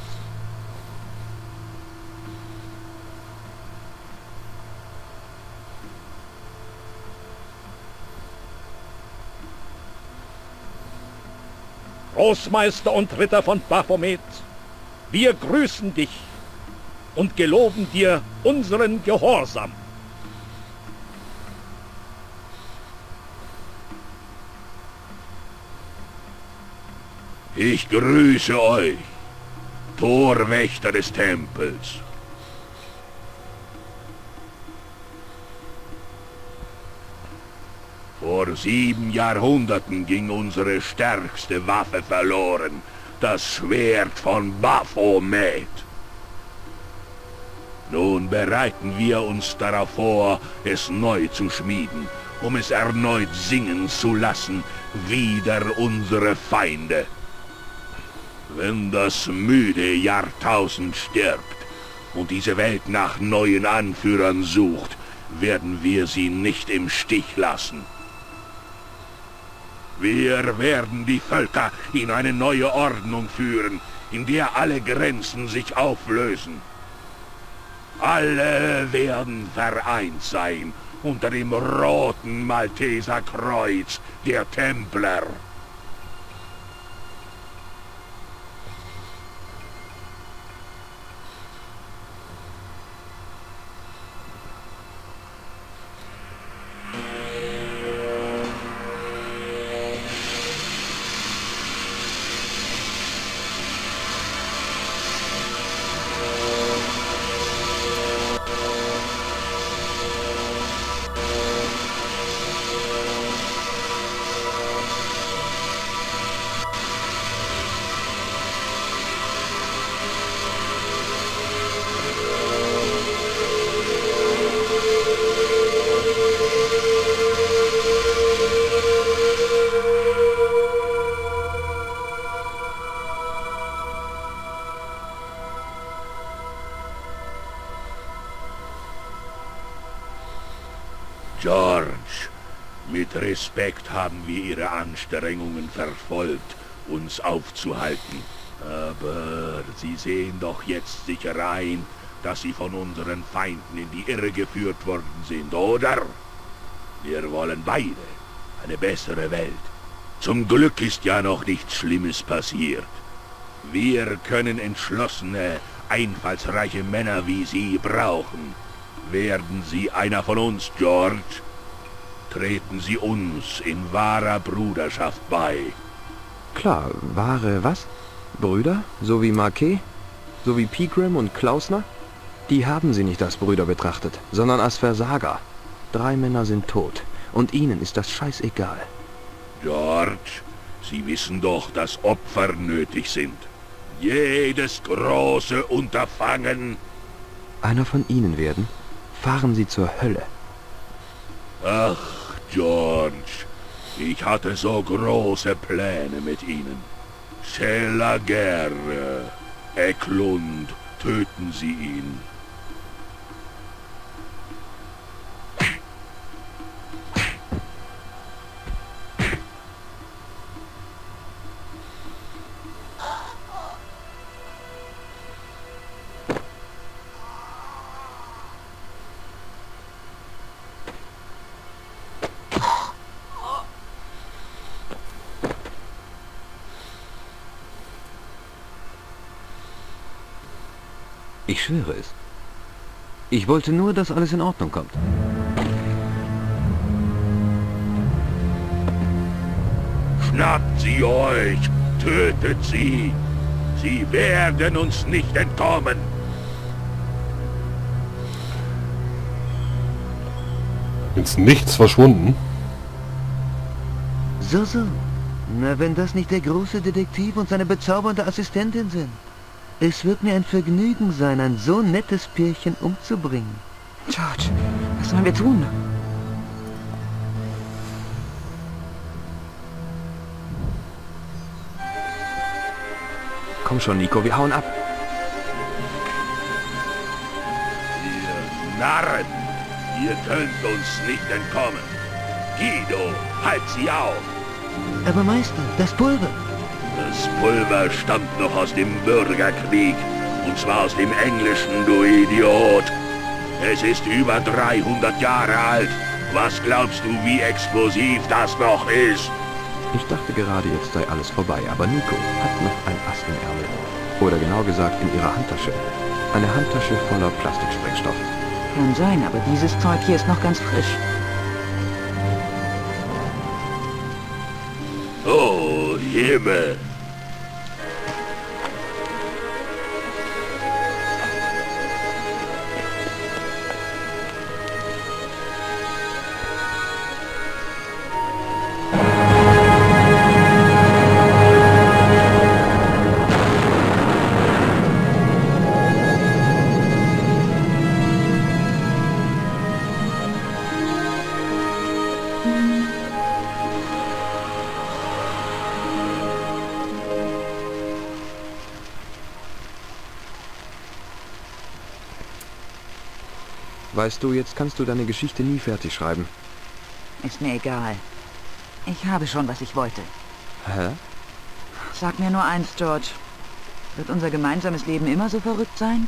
Großmeister und Ritter von Baphomet, wir grüßen dich und geloben dir unseren Gehorsam. Ich grüße euch, Torwächter des Tempels. Vor sieben Jahrhunderten ging unsere stärkste Waffe verloren, das Schwert von Baphomet. Nun bereiten wir uns darauf vor, es neu zu schmieden, um es erneut singen zu lassen, wider unsere Feinde. Wenn das müde Jahrtausend stirbt und diese Welt nach neuen Anführern sucht, werden wir sie nicht im Stich lassen. Wir werden die Völker in eine neue Ordnung führen, in der alle Grenzen sich auflösen. Alle werden vereint sein unter dem roten Malteserkreuz der Templer. Respekt haben wir Ihre Anstrengungen verfolgt, uns aufzuhalten. Aber Sie sehen doch jetzt sicher ein, dass Sie von unseren Feinden in die Irre geführt worden sind, oder? Wir wollen beide eine bessere Welt. Zum Glück ist ja noch nichts Schlimmes passiert. Wir können entschlossene, einfallsreiche Männer wie Sie brauchen. Werden Sie einer von uns, George? Treten Sie uns in wahrer Bruderschaft bei. Klar, wahre was? Brüder? So wie Marquet? So wie Pegram und Klausner? Die haben sie nicht als Brüder betrachtet, sondern als Versager. Drei Männer sind tot. Und ihnen ist das scheißegal. George, Sie wissen doch, dass Opfer nötig sind. Jedes große Unterfangen... Einer von ihnen werden? Fahren sie zur Hölle. Ach, George, ich hatte so große Pläne mit Ihnen. Guerre, Eklund, töten Sie ihn. Ich schwöre es. Ich wollte nur, dass alles in Ordnung kommt. Schnappt sie euch! Tötet sie! Sie werden uns nicht entkommen! Ins Nichts verschwunden? So, so. Na, wenn das nicht der große Detektiv und seine bezaubernde Assistentin sind. Es wird mir ein Vergnügen sein, ein so nettes Pärchen umzubringen. George, was sollen wir tun? Komm schon, Nico, wir hauen ab. Ihr Narren, ihr könnt uns nicht entkommen. Guido, halt sie auf! Aber Meister, das Pulver. Das Pulver stammt noch aus dem Bürgerkrieg. Und zwar aus dem Englischen, du Idiot. Es ist über 300 Jahre alt. Was glaubst du, wie explosiv das noch ist? Ich dachte gerade, jetzt sei alles vorbei, aber Nico hat noch ein Ass im Ärmel. Oder genau gesagt in ihrer Handtasche. Eine Handtasche voller Plastiksprengstoff. Kann sein, aber dieses Zeug hier ist noch ganz frisch. Oh, Himmel! Weißt du, jetzt kannst du deine Geschichte nie fertig schreiben. Ist mir egal. Ich habe schon, was ich wollte. Hä? Sag mir nur eins, George. Wird unser gemeinsames Leben immer so verrückt sein?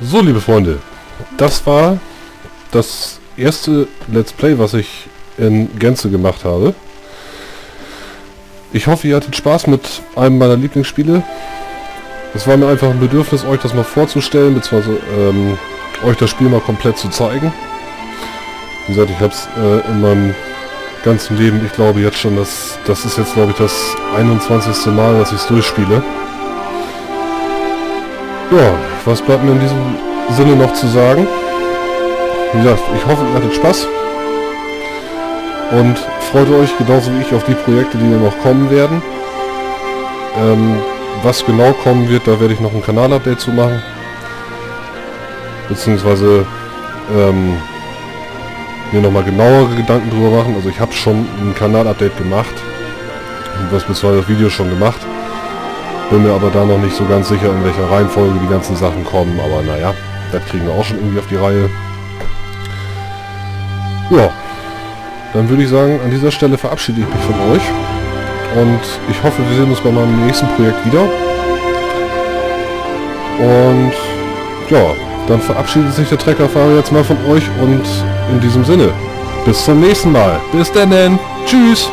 So, liebe Freunde, das war das erste Let's Play, was ich in Gänze gemacht habe. Ich hoffe, ihr hattet Spaß mit einem meiner Lieblingsspiele. Es war mir einfach ein Bedürfnis, euch das mal vorzustellen, beziehungsweise ähm, euch das Spiel mal komplett zu zeigen. Wie gesagt, ich habe es äh, in meinem ganzen Leben, ich glaube jetzt schon, dass das ist jetzt, glaube ich, das 21. Mal, dass ich es durchspiele. Ja, was bleibt mir in diesem Sinne noch zu sagen? Wie gesagt, ich hoffe, ihr hattet Spaß. Und freut euch genauso wie ich auf die Projekte, die noch kommen werden. Ähm, was genau kommen wird, da werde ich noch ein Kanalupdate zu machen. Beziehungsweise ähm, mir nochmal genauere Gedanken drüber machen. Also ich habe schon ein Kanalupdate gemacht. Was beziehungsweise das Video schon gemacht. Bin mir aber da noch nicht so ganz sicher, in welcher Reihenfolge die ganzen Sachen kommen. Aber naja, das kriegen wir auch schon irgendwie auf die Reihe. Ja, dann würde ich sagen, an dieser Stelle verabschiede ich mich von euch. Und ich hoffe, wir sehen uns bei meinem nächsten Projekt wieder. Und ja, dann verabschiedet sich der Treckerfahrer jetzt mal von euch und in diesem Sinne, bis zum nächsten Mal. Bis dann, Tschüss.